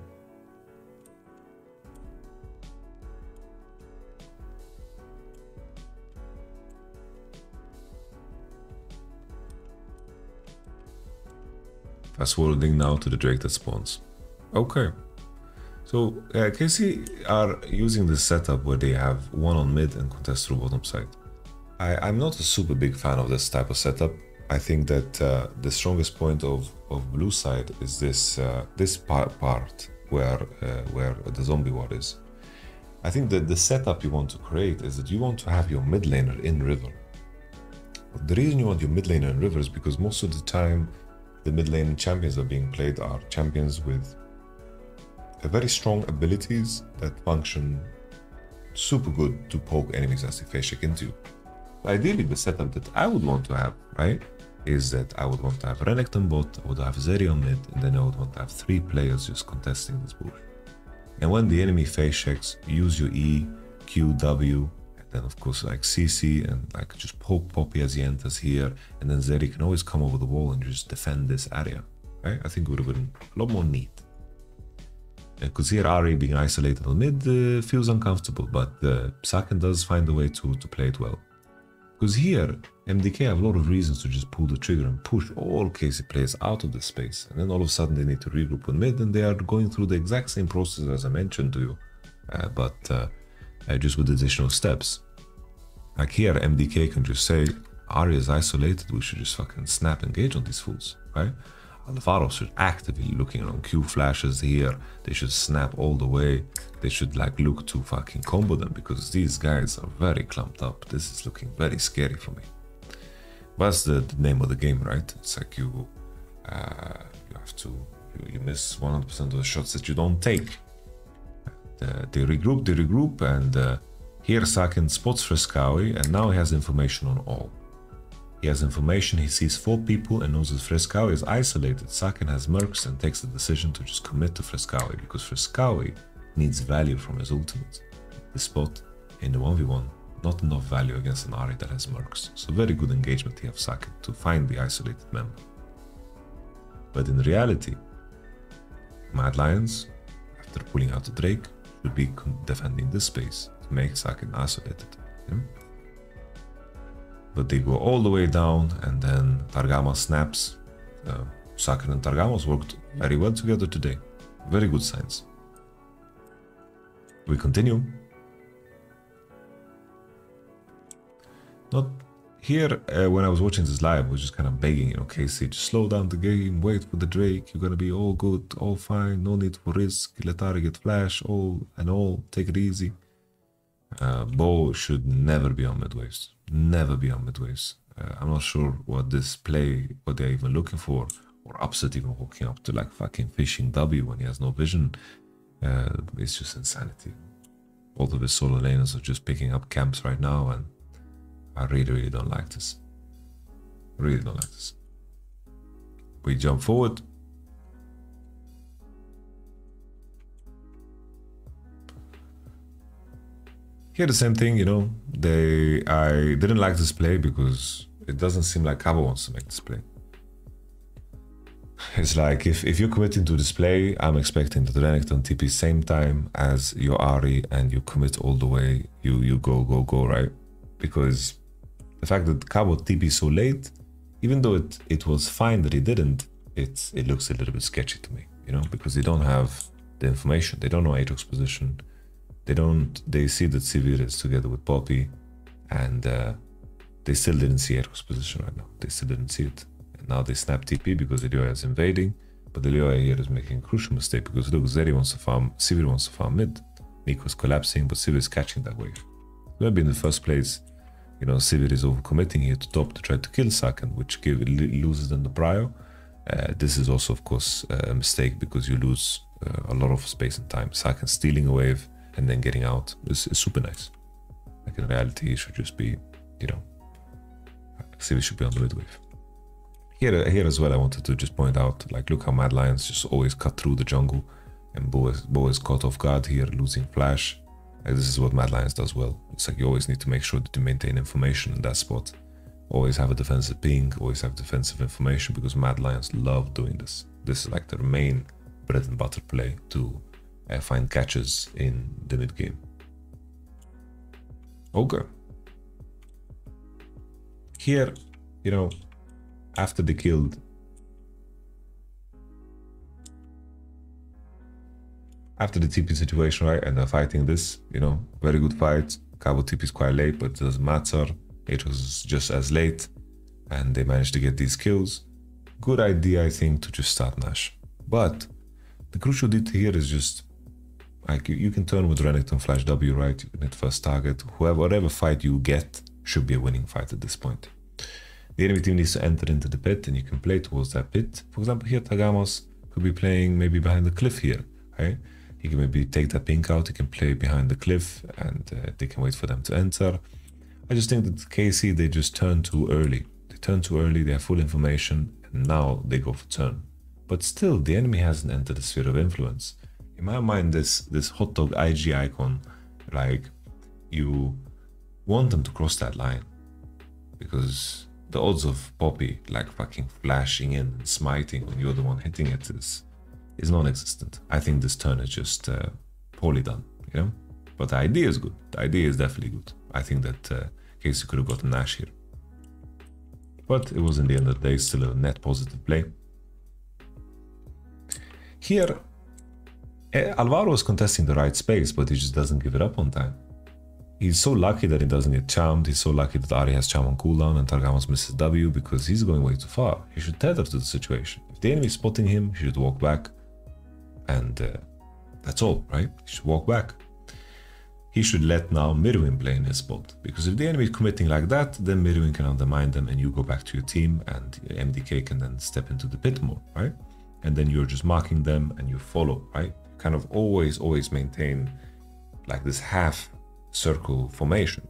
Fast forwarding now to the that spawns. Okay. So uh, KC are using this setup where they have one on mid and contest through bottom side. I, am not a super big fan of this type of setup. I think that uh, the strongest point of, of blue side is this uh, this part, part where uh, where the zombie ward is. I think that the setup you want to create is that you want to have your mid laner in river. The reason you want your mid laner in river is because most of the time the mid lane champions that are being played are champions with very strong abilities that function super good to poke enemies as they face into. Ideally, the setup that I would want to have, right, is that I would want to have Renekton bot, I would have Zeri on mid, and then I would want to have three players just contesting this bush. And when the enemy face checks, use your E, Q, W, then of course like CC and like just poke Poppy as he enters here, and then Zeri can always come over the wall and just defend this area. Right? I think it would have been a lot more neat. Because here Ahri being isolated on mid uh, feels uncomfortable, but uh, Saken does find a way to, to play it well. Because here, MDK have a lot of reasons to just pull the trigger and push all KC players out of the space. And then all of a sudden they need to regroup on mid and they are going through the exact same process as I mentioned to you. Uh, but uh, uh, just with additional steps. Like here, MDK can just say, Ahri is isolated, we should just fucking snap engage on these fools, right? Alvaro should actively looking on Q flashes here. They should snap all the way. They should like look to fucking combo them because these guys are very clumped up. This is looking very scary for me. That's the, the name of the game, right? It's like you uh, you have to you, you miss 100% of the shots that you don't take. Uh, they regroup, they regroup, and uh, here Saken spots Fresskowy, and now he has information on all. He has information, he sees four people and knows that Fresskowy is isolated. Saken has mercs and takes the decision to just commit to Fresskowy because Fresskowy needs value from his ultimate. The spot in the 1v1, not enough value against an Ahri that has mercs. So very good engagement here of Saken to find the isolated member. But in reality, Mad Lions, after pulling out the Drake, should be defending this space to make Saken isolated. Yeah? But they go all the way down and then Targamas snaps. Uh, Saken and Targamas worked very well together today. Very good signs. We continue. Not here, uh, when I was watching this live, I was just kind of begging, you know, KC, just slow down the game, wait for the Drake, you're gonna be all good, all fine, no need for risk, let Ahri get flash, all and all, take it easy. Uh, Bo should never be on midwaves, never be on midwaves. Uh, I'm not sure what this play, what they're even looking for, or Upset even walking up to like fucking fishing W when he has no vision. Uh, it's just insanity. All of his solo laners are just picking up camps right now and I really, really don't like this. Really don't like this. We jump forward. Here the same thing, you know. They I didn't like this play because it doesn't seem like Cabo wants to make this play. [LAUGHS] It's like if, if you're committing to display, I'm expecting that Renekton TP same time as your Ahri and you commit all the way, you you go, go, go, right? Because the fact that Cabo TP so late, even though it, it was fine that he didn't, it's, it looks a little bit sketchy to me, you know, because they don't have the information. They don't know Aatrox's position. They don't, they see that Sivir is together with Poppy and uh, they still didn't see Aatrox's position right now. They still didn't see it. And now they snap TP because Elyoya is invading. But Elyoya here is making a crucial mistake because look, Zeri wants to farm, Sivir wants to farm mid. Neeko's collapsing, but Sivir is catching that wave. Maybe in the first place, you know, Sivir is overcommitting here to top to try to kill Saken, which give, loses them the prio. Uh, this is also, of course, a mistake because you lose uh, a lot of space and time. Saken stealing a wave and then getting out is, is super nice. Like in reality, it should just be, you know, Sivir should be on the mid wave. Here, here as well, I wanted to just point out, like, look how Mad Lions just always cut through the jungle, and Bo is, Bo is caught off guard here, losing flash. Like, this is what Mad Lions does well. It's like you always need to make sure that you maintain information in that spot. Always have a defensive ping, always have defensive information because Mad Lions love doing this. This is like their main bread and butter play to uh, find catches in the mid game. Okay. Here, you know, after they killed after the TP situation, right, and they're fighting this, you know, very good fight. Cabo TP is quite late, but it doesn't matter. It was just as late, and they managed to get these kills. Good idea, I think, to just start Nash. But the crucial detail here is just like you, you can turn with Renekton Flash W, right? You can hit first target. Whoever, whatever fight you get should be a winning fight at this point. The enemy team needs to enter into the pit, and you can play towards that pit. For example, here Targamas could be playing maybe behind the cliff here, right? He can maybe take that pink out, he can play behind the cliff, and uh, they can wait for them to enter. I just think that KC, they just turn too early. They turn too early, they have full information, and now they go for turn. But still, the enemy hasn't entered the sphere of influence. In my mind, this, this hot dog IG icon, like, you want them to cross that line. Because the odds of Poppy, like, fucking flashing in and smiting when you're the one hitting it is is non-existent. I think this turn is just uh, poorly done, you know. But the idea is good. The idea is definitely good. I think that uh, KC could have gotten Nash here. But it was in the end of the day still a net positive play. Here, eh, Alvaro is contesting the right space, but he just doesn't give it up on time. He's so lucky that he doesn't get charmed. He's so lucky that Ahri has charm on cooldown and Targamas misses W because he's going way too far. He should tether to the situation. If the enemy is spotting him, he should walk back and uh, that's all, right? He should walk back. He should let now Myrwn play in his spot, because if the enemy is committing like that, then Myrwn can undermine them and you go back to your team and MDK can then step into the pit more, right? And then you're just marking them and you follow, right? Kind of always, always maintain like this half circle formation.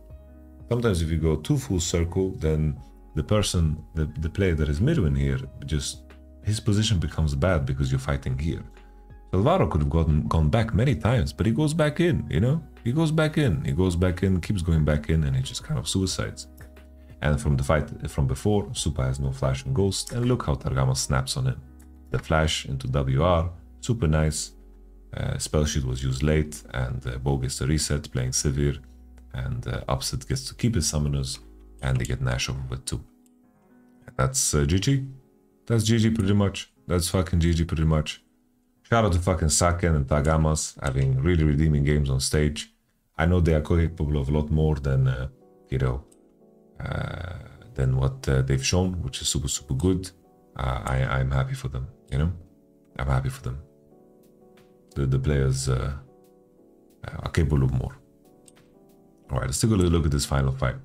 Sometimes if you go too full circle, then the person, the, the player that is Myrwn here, just his position becomes bad because you're fighting here. Alvaro could have gotten gone back many times, but he goes back in, you know? He goes back in, he goes back in, keeps going back in, and he just kind of suicides. And from the fight from before, Supa has no flash and ghost, and look how Targamas snaps on him. The flash into WR, super nice. Uh, spell sheet was used late, and uh, Bo gets the reset, playing Sivir, and uh, Upset gets to keep his summoners, and they get Nash over with too. And that's uh, GG. That's GG pretty much. That's fucking GG pretty much. Shout out to fucking Saken and Targamas having really redeeming games on stage. I know they are capable of a lot more than, uh, you know, uh, than what uh, they've shown, which is super, super good. Uh, I, I'm happy for them, you know? I'm happy for them. The, the players uh, are capable of more. Alright, let's take a look at this final fight.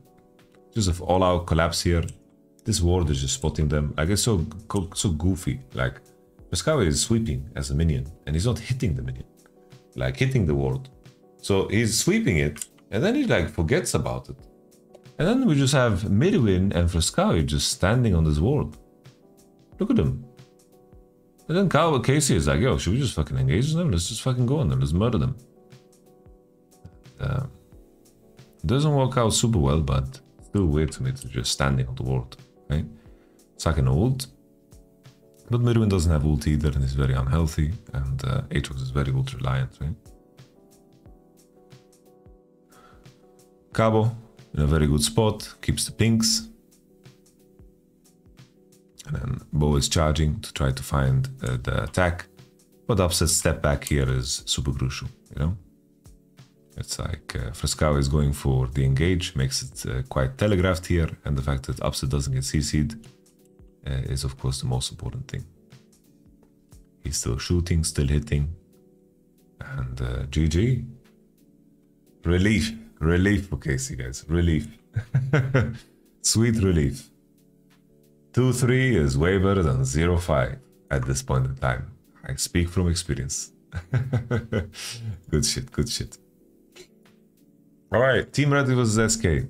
Just an all-out collapse here. This ward is just spotting them. Like, it's so, so goofy. Like, Fresskowy is sweeping as a minion, and he's not hitting the minion, like hitting the ward. So he's sweeping it, and then he like forgets about it. And then we just have Myrwn and Fresskowy just standing on this ward. Look at them. And then Kyle Casey is like, yo, should we just fucking engage them? Let's just fucking go on them. Let's murder them. Uh, doesn't work out super well, but still weird to me to just standing on the ward, right? An old but Myrwn doesn't have ult either and is very unhealthy, and uh, Aatrox is very ult reliant, right? Cabo in a very good spot, keeps the pinks. And then Bo is charging to try to find uh, the attack. But upset step back here is super crucial, you know? It's like uh, Fresskowy is going for the engage, makes it uh, quite telegraphed here, and the fact that Upset doesn't get CC'd uh, is of course the most important thing. He's still shooting, still hitting, and uh, GG. Relief, relief for KC, guys, relief. [LAUGHS] Sweet relief. 2-3 is way better than 0-5 at this point in time. I speak from experience. [LAUGHS] good shit, good shit. Alright, Team Red versus SK.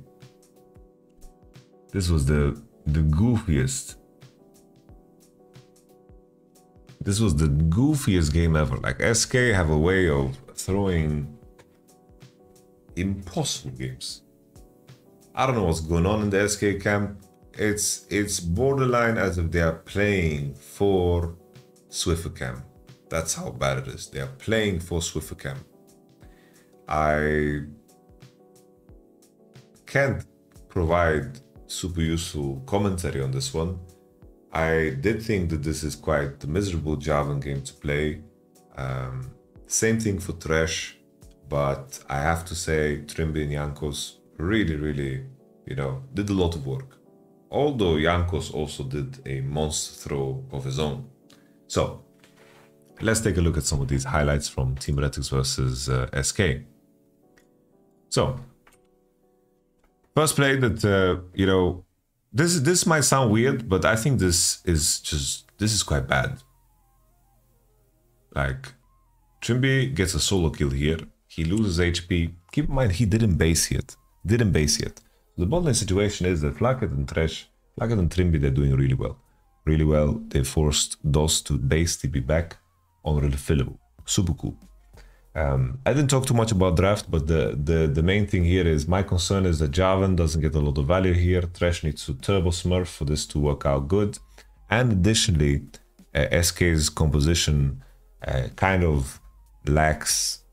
This was the the goofiest. This was the goofiest game ever. Like SK have a way of throwing impossible games. I don't know what's going on in the SK camp. It's it's borderline as if they are playing for Swiffercam. That's how bad it is. They are playing for Swiffercam. I can't provide super useful commentary on this one. I did think that this is quite a miserable Jarvan game to play. Um, same thing for Thresh, but I have to say Trymbi and Jankos really, really, you know, did a lot of work. Although Jankos also did a monster throw of his own. So, let's take a look at some of these highlights from Team Heretics versus uh, SK. So, first play that, uh, you know, this this might sound weird, but I think this is just, this is quite bad. Like, Trymbi gets a solo kill here. He loses HP. Keep in mind, he didn't base yet didn't base yet. The bottom situation is that Flakked and Trash, Flakked and Trymbi, they're doing really well. Really well. They forced Doss to base TP back on refillable. Super cool. Um, I didn't talk too much about draft, but the, the, the main thing here is my concern is that Jarvan doesn't get a lot of value here. Thresh needs to turbo smurf for this to work out good. And additionally, uh, SK's composition uh, kind of lacks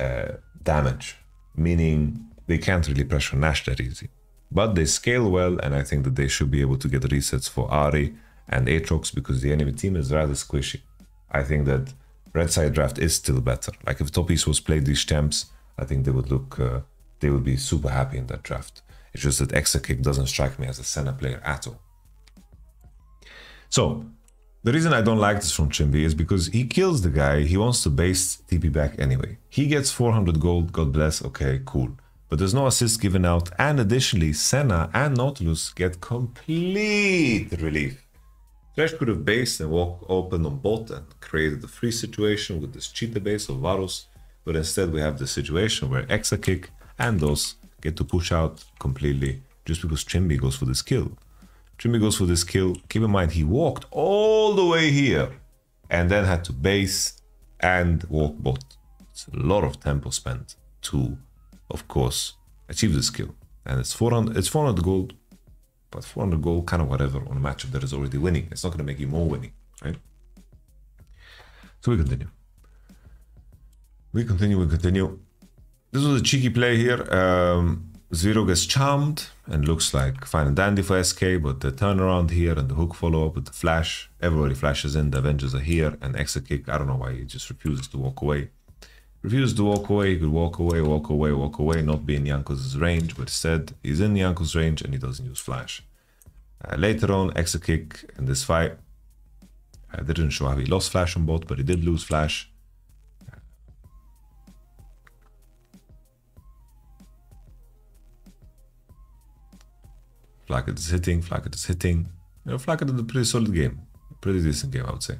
uh, damage, meaning they can't really pressure Nash that easy. But they scale well, and I think that they should be able to get resets for Ahri and Aatrox because the enemy team is rather squishy. I think that red side draft is still better. Like if Topis was played these champs, I think they would look, uh, they would be super happy in that draft. It's just that Exakick doesn't strike me as a Senna player at all. So, the reason I don't like this from Trymbi is because he kills the guy, he wants to base TP back anyway. He gets 400 gold, God bless, okay, cool but there's no assist given out. And additionally, Senna and Nautilus get complete relief. Thresh could have based and walked open on bot and created a free situation with this cheater base of Varus, but instead we have the situation where Exakick and those get to push out completely just because Trymbi goes for this kill. Trymbi goes for this kill. Keep in mind, he walked all the way here and then had to base and walk bot. It's a lot of tempo spent to of course, achieve this skill. And it's 400, it's 400 gold, but 400 gold, kind of whatever, on a matchup that is already winning. It's not going to make you more winning, right? So we continue. We continue, we continue. This was a cheeky play here. Um, Zwyroo gets charmed and looks like fine and dandy for SK, but the turnaround here and the hook follow up with the flash. Everybody flashes in, the Avengers are here, and Exakick, I don't know why he just refuses to walk away. Refuses to walk away, he could walk away, walk away, walk away, not be in Jankos' range, but instead he's in Jankos' range and he doesn't use flash. Uh, later on, Exakick in this fight uh, didn't show how he lost flash on bot, but he did lose flash. Flakked is hitting, Flakked is hitting. You know, Flakked a pretty solid game. Pretty decent game, I would say.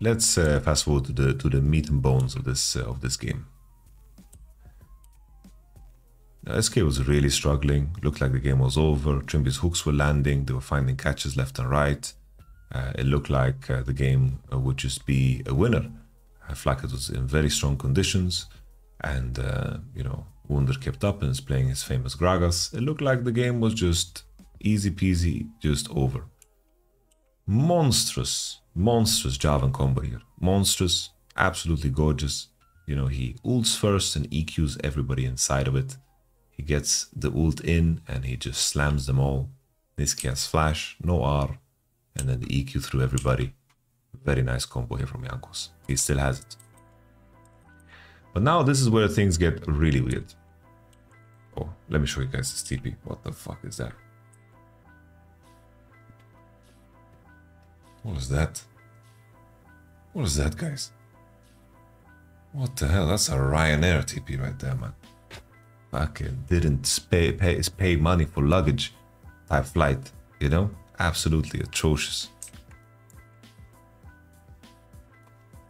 Let's uh, fast forward to the to the meat and bones of this uh, of this game. Now, SK was really struggling. Looked like the game was over. Trymbi's hooks were landing. They were finding catches left and right. Uh, it looked like uh, the game uh, would just be a winner. Uh, Flakked was in very strong conditions, and you know Wunder kept up and is playing his famous Gragas. It looked like the game was just easy peasy, just over. Monstrous monstrous Jarvan combo here. Monstrous, absolutely gorgeous. You know, he ults first and EQs everybody inside of it. He gets the ult in and he just slams them all. This has flash, no R, and then the EQ through everybody. Very nice combo here from Jankos. He still has it. But now this is where things get really weird. Oh, let me show you guys this TP. What the fuck is that? What is that? What is that, guys? What the hell? That's a Ryanair TP right there, man. Fucking didn't pay, pay, pay money for luggage type flight, you know? Absolutely atrocious.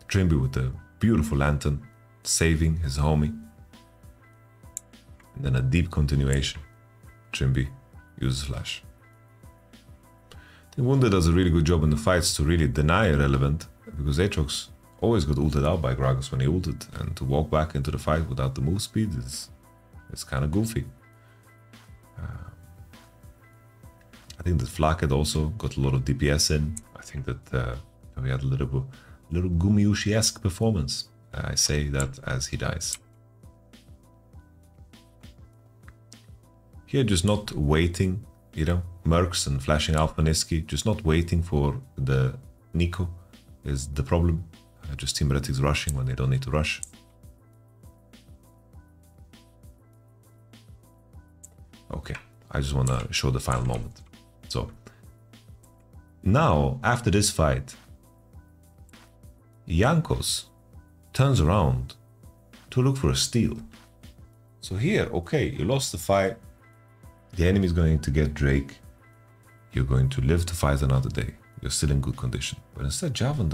Trymbi with a beautiful lantern, saving his homie. And then a deep continuation. Trymbi uses flash. Wunder does a really good job in the fights to really deny Irrelevant because Aatrox always got ulted out by Gragas when he ulted and to walk back into the fight without the move speed is it's kind of goofy. Uh, I think that Flak had also got a lot of DPS in. I think that uh, we had a little little Gumayusi-esque performance. I say that as he dies. Here, just not waiting, you know, Mercs and flashing Alpha Nisqy, just not waiting for the Neeko is the problem. Uh, just Team Heretics rushing when they don't need to rush. Okay, I just want to show the final moment. So, now, after this fight, Jankos turns around to look for a steal. So here, okay, you lost the fight. The enemy is going to get Drake. You're going to live to fight another day. You're still in good condition. But instead, Jarvan,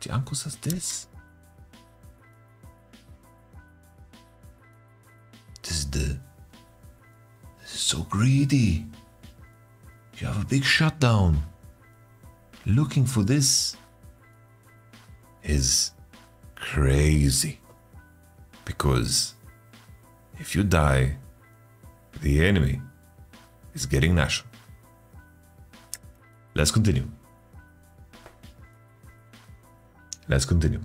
Jankos has this. This is the. This is so greedy. You have a big shutdown. Looking for this is crazy. Because if you die, the enemy is getting Nash. Let's continue. Let's continue.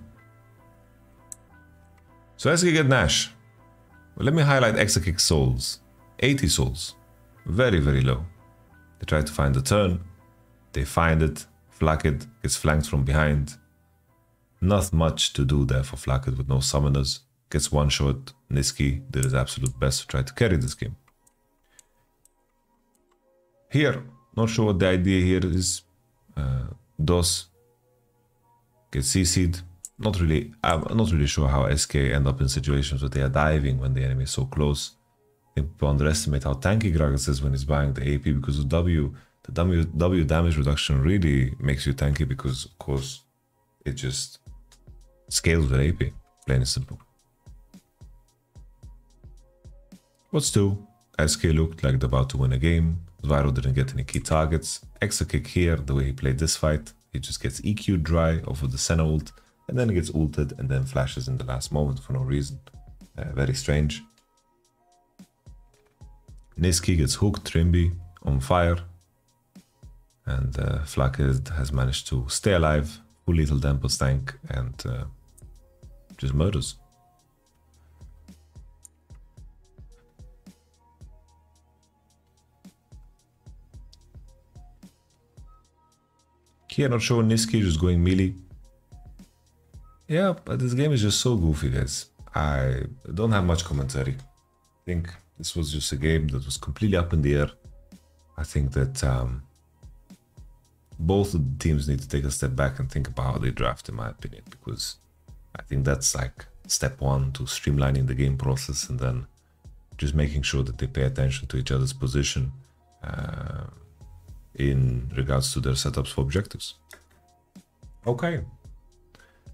So as we get Nash, well, let me highlight Exakick souls. 80 souls. Very, very low. They try to find the turn. They find it. Flakked gets flanked from behind. Not much to do there for Flakked with no summoners. Gets one shot. Nisqy did his absolute best to try to carry this game. Here, not sure what the idea here is. Uh, Doss gets CC'd. Not really, I'm not really sure how SK end up in situations where they are diving when the enemy is so close. People underestimate how tanky Gragas is when he's buying the AP because of W. The W, w damage reduction really makes you tanky because, of course, it just scales with AP, plain and simple. What's two? SK looked like they're about to win a game. Zwyroo didn't get any key targets. Exakick here, the way he played this fight, he just gets EQ dry of the Senna ult, and then gets ulted and then flashes in the last moment for no reason. Uh, very strange. Nisqy gets hooked, Trymbi on fire. And uh, Flakked has managed to stay alive, full lethal Tempest tank, and uh, just murders. Here not showing Nisqy, just going melee. Yeah, but this game is just so goofy, guys. I don't have much commentary. I think this was just a game that was completely up in the air. I think that um, both of the teams need to take a step back and think about how they draft, in my opinion, because I think that's like step one to streamlining the game process and then just making sure that they pay attention to each other's position uh, in regards to their setups for objectives. Okay.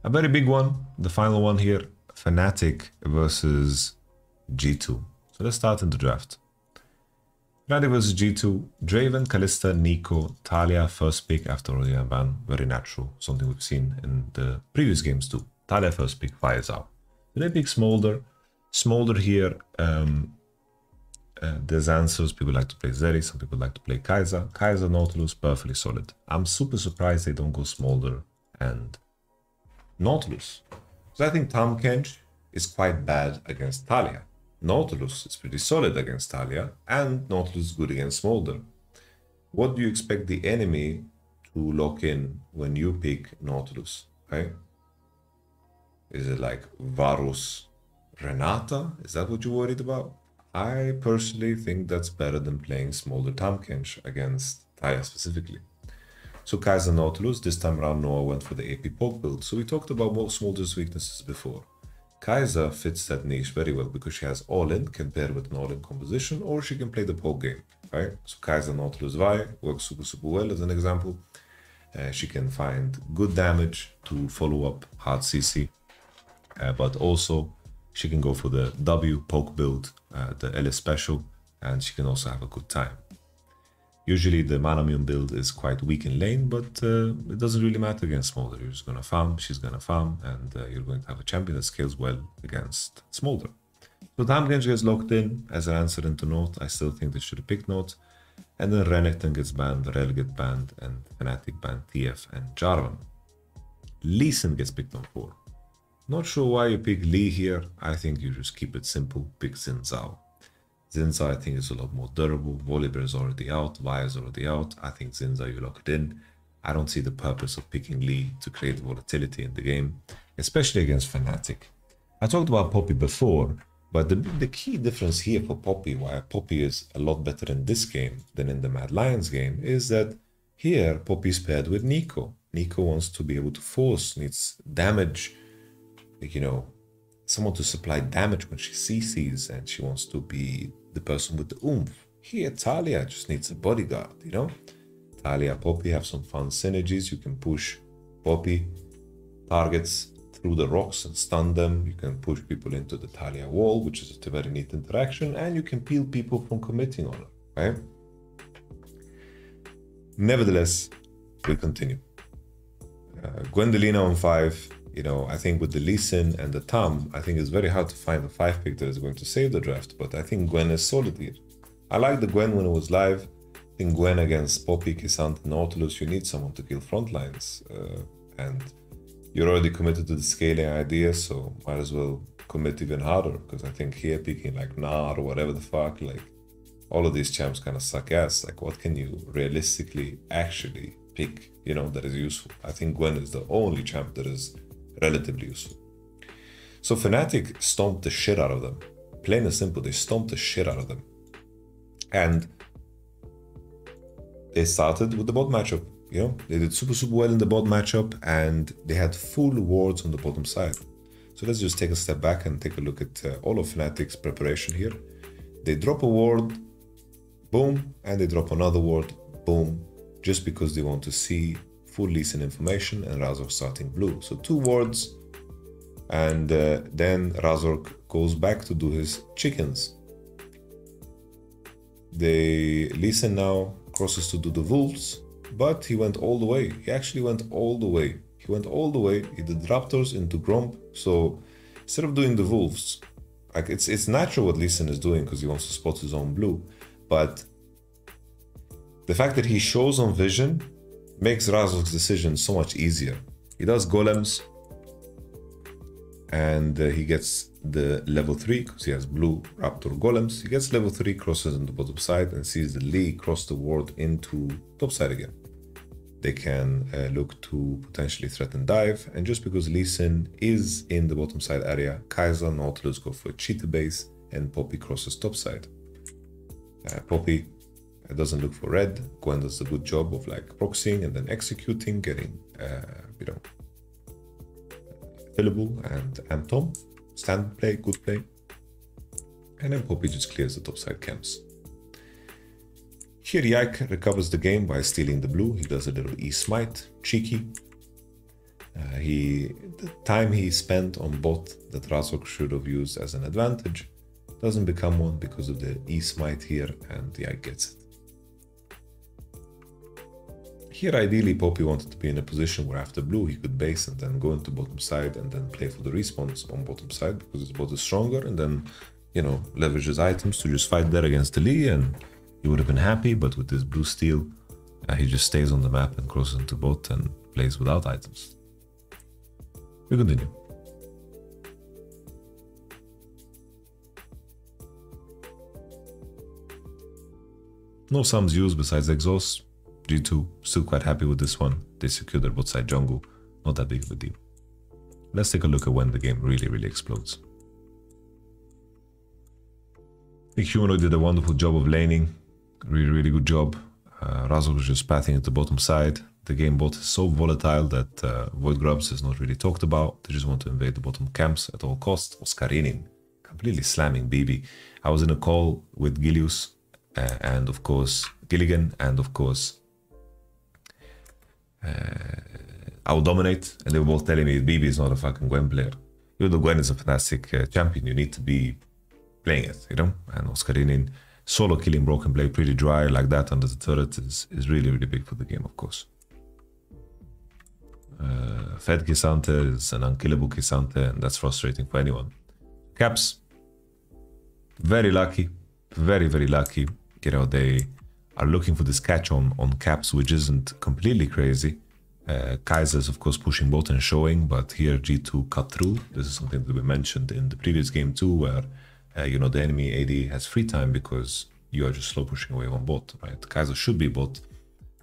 A very big one, the final one here Fnatic versus G2. So let's start in the draft. Fnatic versus G2, Draven, Kalista, Neeko, Taliyah, first pick after Aurelion ban. Very natural, something we've seen in the previous games too. Taliyah first pick fires out. Then they pick Smolder. Smolder here, um, uh, there's answers. People like to play Zeri, some people like to play Kai'Sa. Kai'Sa Nautilus, perfectly solid. I'm super surprised they don't go Smolder and Nautilus. So I think Tahm Kench is quite bad against Taliyah. Nautilus is pretty solid against Taliyah, and Nautilus is good against Smolder. What do you expect the enemy to lock in when you pick Nautilus, right? Is it like Varus Renata? Is that what you're worried about? I personally think that's better than playing Smolder Tahm against Taliyah specifically. So Kai'Sa Nautilus, this time around Noah went for the AP poke build. So we talked about Smolder's weaknesses before. Kai'Sa fits that niche very well because she has all-in, can pair with an all-in composition, or she can play the poke game, right? So Kai'Sa Nautilus Vi works super, super well as an example. Uh, she can find good damage to follow up hard CC, uh, but also she can go for the W poke build, uh, the LS special, and she can also have a good time. Usually the Manamune build is quite weak in lane, but uh, it doesn't really matter against Smolder. You're just gonna farm, she's gonna farm, and uh, you're going to have a champion that scales well against Smolder. So Tahm gets locked in as an answer into Note. I still think they should have picked Note. And then Renekton gets banned, Rell gets banned, and Fnatic banned TF and Jarvan. Lee Sin gets picked on 4. Not sure why you pick Lee here. I think you just keep it simple, pick Xin Zhao. Xin Zhao, I think, is a lot more durable. Volibear is already out. Vi is already out. I think Xin Zhao, you lock it in. I don't see the purpose of picking Lee to create volatility in the game, especially against Fnatic. I talked about Poppy before, but the, the key difference here for Poppy, why Poppy is a lot better in this game than in the Mad Lions game, is that here Poppy is paired with Neeko. Neeko wants to be able to force, needs damage, you know, someone to supply damage when she CCs and she wants to be the person with the oomph. Here, Taliyah just needs a bodyguard, you know? Taliyah, Poppy have some fun synergies. You can push Poppy targets through the rocks and stun them. You can push people into the Taliyah wall, which is a very neat interaction, and you can peel people from committing on her, right? Nevertheless, we continue. Uh, Gwendolina on 5 you know, I think with the Lee Sin and the Tahm, I think it's very hard to find a five pick that is going to save the draft. But I think Gwen is solid here. I like the Gwen when it was live. I think Gwen against Poppy, K'Sante, Nautilus, you need someone to kill front lines. Uh, and you're already committed to the scaling idea, so might as well commit even harder. Because I think here picking like Gnar or whatever the fuck, like all of these champs kind of suck ass. Like, what can you realistically actually pick, you know, that is useful? I think Gwen is the only champ that is relatively useful. So Fnatic stomped the shit out of them. Plain and simple, they stomped the shit out of them. And they started with the bot matchup. You know, they did super, super well in the bot matchup and they had full wards on the bottom side. So let's just take a step back and take a look at uh, all of Fnatic's preparation here. They drop a ward, boom, and they drop another ward, boom, just because they want to see full information and Razork starting blue. So two wards, and uh, then Razork goes back to do his chickens. They listen now crosses to do the wolves, but he went all the way. He actually went all the way. He went all the way. He did Raptors into Gromp. So instead of doing the wolves, like it's it's natural what Sin is doing because he wants to spot his own blue, but the fact that he shows on vision makes Razork's decision so much easier. He does golems and uh, he gets the level 3 because he has blue raptor golems. He gets level 3, crosses on the bottom side and sees the Lee cross the ward into top side again. They can uh, look to potentially threaten dive and just because Lee Sin is in the bottom side area, Kai'Sa Nautilus go for a cheetah base and Poppy crosses top side. Uh, Poppy it doesn't look for red. Gwen does a good job of like proxying and then executing, getting, uh, you know, fillable and Amptom. Stand play, good play. And then Poppy just clears the topside camps. Here Yike recovers the game by stealing the blue. He does a little E-smite, cheeky. Uh, he the time he spent on bot that Razork should have used as an advantage doesn't become one because of the E-smite here and Yike gets it. Here, ideally, Poppy wanted to be in a position where after blue he could base and then go into bottom side and then play for the respawns on bottom side because his bot is stronger and then, you know, leverage his items to just fight there against the Lee and he would have been happy. But with this blue steel, uh, he just stays on the map and crosses into bot and plays without items. We continue. No sums used besides exhaust G2, still quite happy with this one. They secured their bot side jungle. Not that big of a deal. Let's take a look at when the game really, really explodes. I think Humanoid did a wonderful job of laning. Really, really good job. Uh, was just pathing at the bottom side. The game bot is so volatile that uh, Void Grubs is not really talked about. They just want to invade the bottom camps at all costs. Oscarinin completely slamming BB. I was in a call with Gilius uh, and of course Gilligan and of course uh, I will dominate and they were both telling me BB is not a fucking Gwen player. Even though Gwen is a fantastic uh, champion, you need to be playing it, you know? And Oscarinin solo killing Broken Blade pretty dry like that under the turret is, is really, really big for the game, of course. Uh, Fed K'Sante is an unkillable K'Sante, and that's frustrating for anyone. Caps, very lucky, very, very lucky. You know, they are looking for this catch on, on Caps, which isn't completely crazy. Uh, Kai'Sa's, of course, pushing bot and showing, but here G2 cut through. This is something that we mentioned in the previous game too, where uh, you know, the enemy AD has free time because you are just slow pushing away on bot, right? Kaiser should be bot,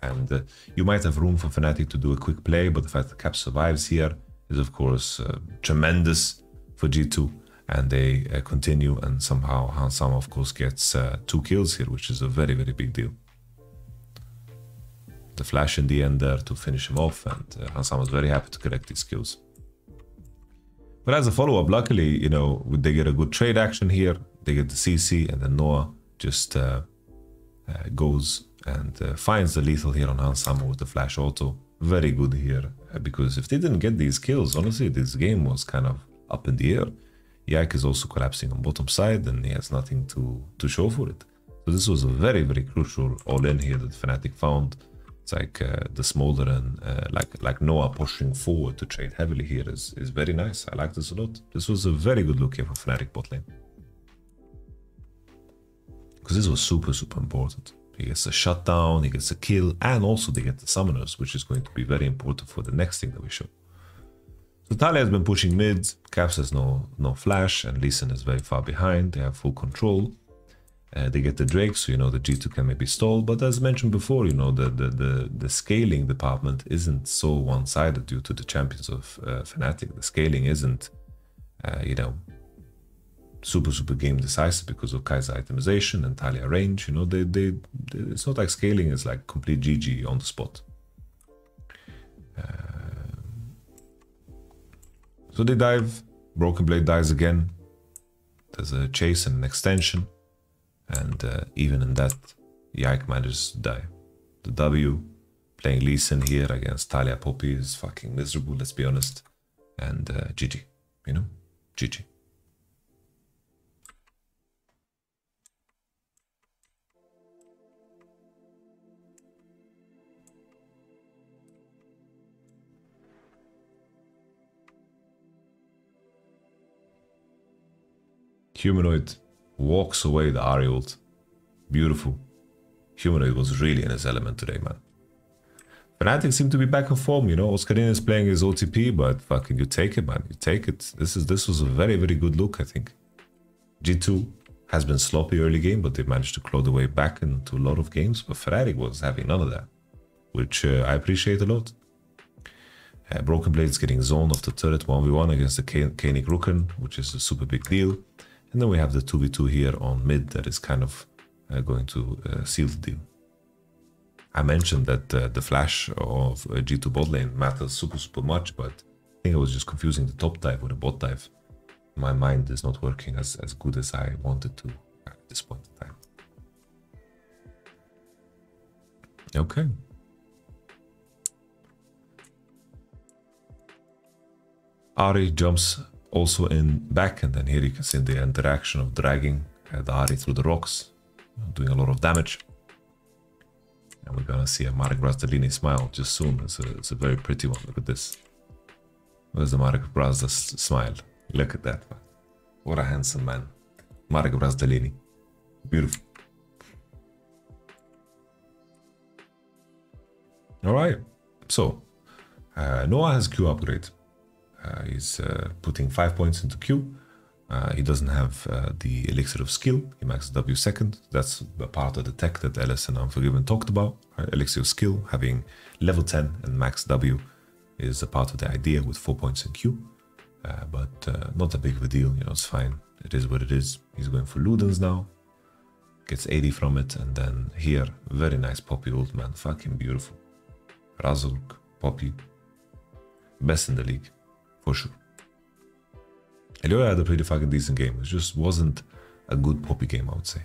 and uh, you might have room for Fnatic to do a quick play, but the fact that Cap survives here is, of course, uh, tremendous for G2, and they uh, continue, and somehow Hans Sama, of course, gets uh, two kills here, which is a very, very big deal. The flash in the end there to finish him off, and uh, Hans Sama was very happy to collect these kills. But as a follow-up, luckily, you know, they get a good trade action here. They get the CC, and then Noah just uh, uh, goes and uh, finds the lethal here on Hans Sama with the flash auto. Very good here, uh, because if they didn't get these kills, honestly, this game was kind of up in the air. Yike is also collapsing on bottom side, and he has nothing to, to show for it. So this was a very, very crucial all-in here that Fnatic found. It's like uh, the Smolder and uh, like like Noah pushing forward to trade heavily here is, is very nice. I like this a lot. This was a very good look here for Fnatic bot lane. Because this was super, super important. He gets a shutdown, he gets a kill, and also they get the summoners, which is going to be very important for the next thing that we show. So Taliyah has been pushing mid, Caps has no, no flash, and Lee Sin is very far behind. They have full control. Uh, they get the Drake, so you know the G2 can maybe stall. But as mentioned before, you know the the the, the scaling department isn't so one-sided due to the champions of uh, Fnatic. The scaling isn't, uh, you know, super super game decisive because of Kai'Sa itemization and Taliyah range. You know, they, they they it's not like scaling is like complete GG on the spot. Uh, so they dive. Broken Blade dies again. There's a chase and an extension. And uh, even in that, Yike manages to die. The W, playing Lee Sin here against Taliyah Poppy is fucking miserable, let's be honest. And uh, GG, you know? GG. Humanoid walks away the ult. Beautiful. Humanoid was really in his element today, man. Fnatic seem to be back in form, you know. Oscarinin is playing his OTP, but fucking you take it, man. You take it. This is this was a very, very good look, I think. G2 has been sloppy early game, but they managed to claw the way back into a lot of games. But Fnatic was having none of that, which uh, I appreciate a lot. Uh, Broken Blade's getting zone off the turret 1v1 against the Koenig Rukn, which is a super big deal. And then we have the 2v2 here on mid that is kind of uh, going to uh, seal the deal. I mentioned that uh, the flash of G2 bot lane matters super, super much, but I think I was just confusing the top dive with the bot dive. My mind is not working as, as good as I wanted to at this point in time. Okay. Ahri jumps also in back and then here you can see the interaction of dragging the Ahri through the rocks, doing a lot of damage. And we're gonna see a Marek Brazdelini smile just soon. It's a, it's a very pretty one. Look at this. Where's the Marek Brazda smile? Look at that. What a handsome man. Marek Brazdelini. Beautiful. Alright, so uh, Noah has Q upgrade. Uh, he's uh, putting 5 points into Q. Uh, he doesn't have the elixir of skill. He maxes W second. That's a part of the tech that Ellis and Unforgiven talked about. Right? Elixir of skill, having level 10 and max W is a part of the idea with 4 points in Q. Uh, but uh, not a big of a deal, you know, it's fine. It is what it is. He's going for Ludens now. Gets 80 from it. And then here, very nice Poppy old man. Fucking beautiful. Razork, Poppy. Best in the league, for sure. Elyoya had a pretty fucking decent game. It just wasn't a good Poppy game, I would say.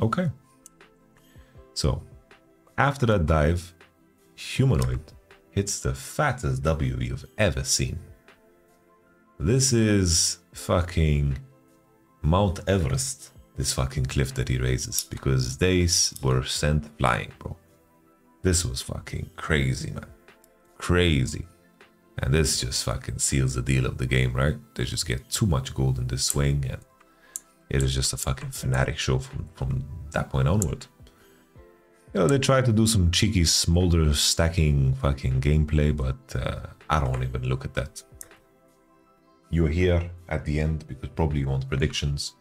Okay. So, after that dive, Humanoid hits the fattest W you've ever seen. This is fucking Mount Everest, this fucking cliff that he raises, because they were sent flying, bro. This was fucking crazy, man. Crazy. And this just fucking seals the deal of the game, right? They just get too much gold in this swing, and it is just a fucking Fnatic show from, from that point onward. You know, they try to do some cheeky smolder stacking fucking gameplay, but uh, I don't even look at that. You're here at the end because probably you want predictions.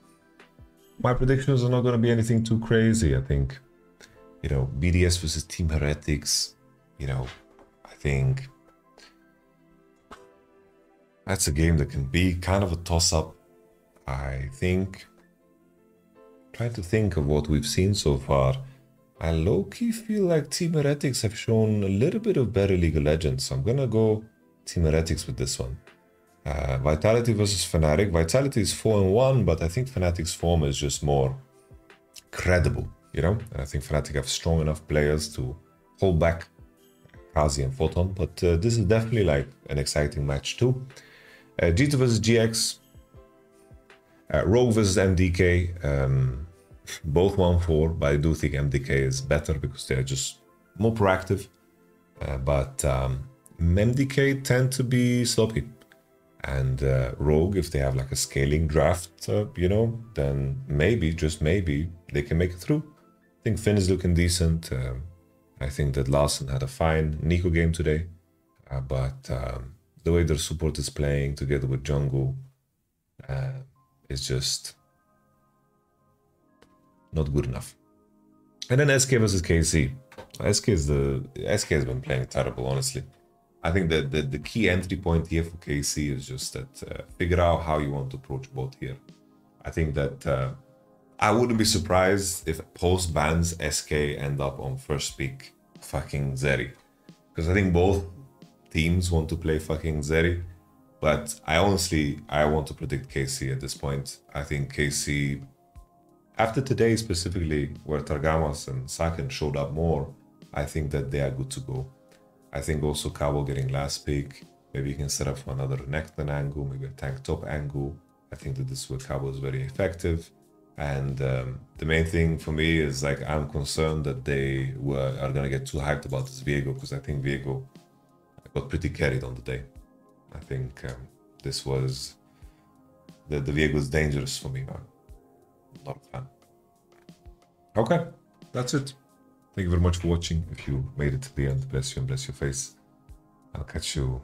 My predictions are not going to be anything too crazy. I think, you know, BDS versus Team Heretics, you know, I think that's a game that can be kind of a toss up. I think, trying to think of what we've seen so far. I low-key feel like Team Heretics have shown a little bit of better League of Legends, so I'm gonna go Team Heretics with this one. Uh, Vitality versus Fnatic. Vitality is 4 and 1, but I think Fnatic's form is just more credible, you know? And I think Fnatic have strong enough players to hold back Carzzy and Photon, but uh, this is definitely like an exciting match too. Uh, G2 versus GX. Uh, Rogue versus MDK. Um, [LAUGHS] both 1-4, but I do think MDK is better because they're just more proactive. Uh, but um, MDK tend to be sloppy. And uh, Rogue, if they have like a scaling draft, uh, you know, then maybe, just maybe, they can make it through. I think Finn is looking decent. Um, I think that Larssen had a fine Neeko game today. Uh, but um, the way their support is playing together with Jungle uh, is just not good enough. And then SK versus KC. SK is the SK has been playing terrible, honestly. I think that the, the key entry point here for KC is just that uh, figure out how you want to approach both here. I think that uh, I wouldn't be surprised if post bans SK end up on first pick fucking Zeri. Because I think both teams want to play fucking Zeri. But I honestly, I want to predict KC at this point. I think KC after today specifically, where Targamas and Saken showed up more, I think that they are good to go. I think also Cabo getting last pick, maybe you can set up for another Necton angle, maybe a tank top angle. I think that this with Cabo is very effective. And um, the main thing for me is like I'm concerned that they were are gonna get too hyped about this vehicle because I think vehicle got pretty carried on the day. I think um, this was the the Viego is dangerous for me, man not a fan. Okay, that's it. Thank you very much for watching. If you made it to the end, bless you and bless your face. I'll catch you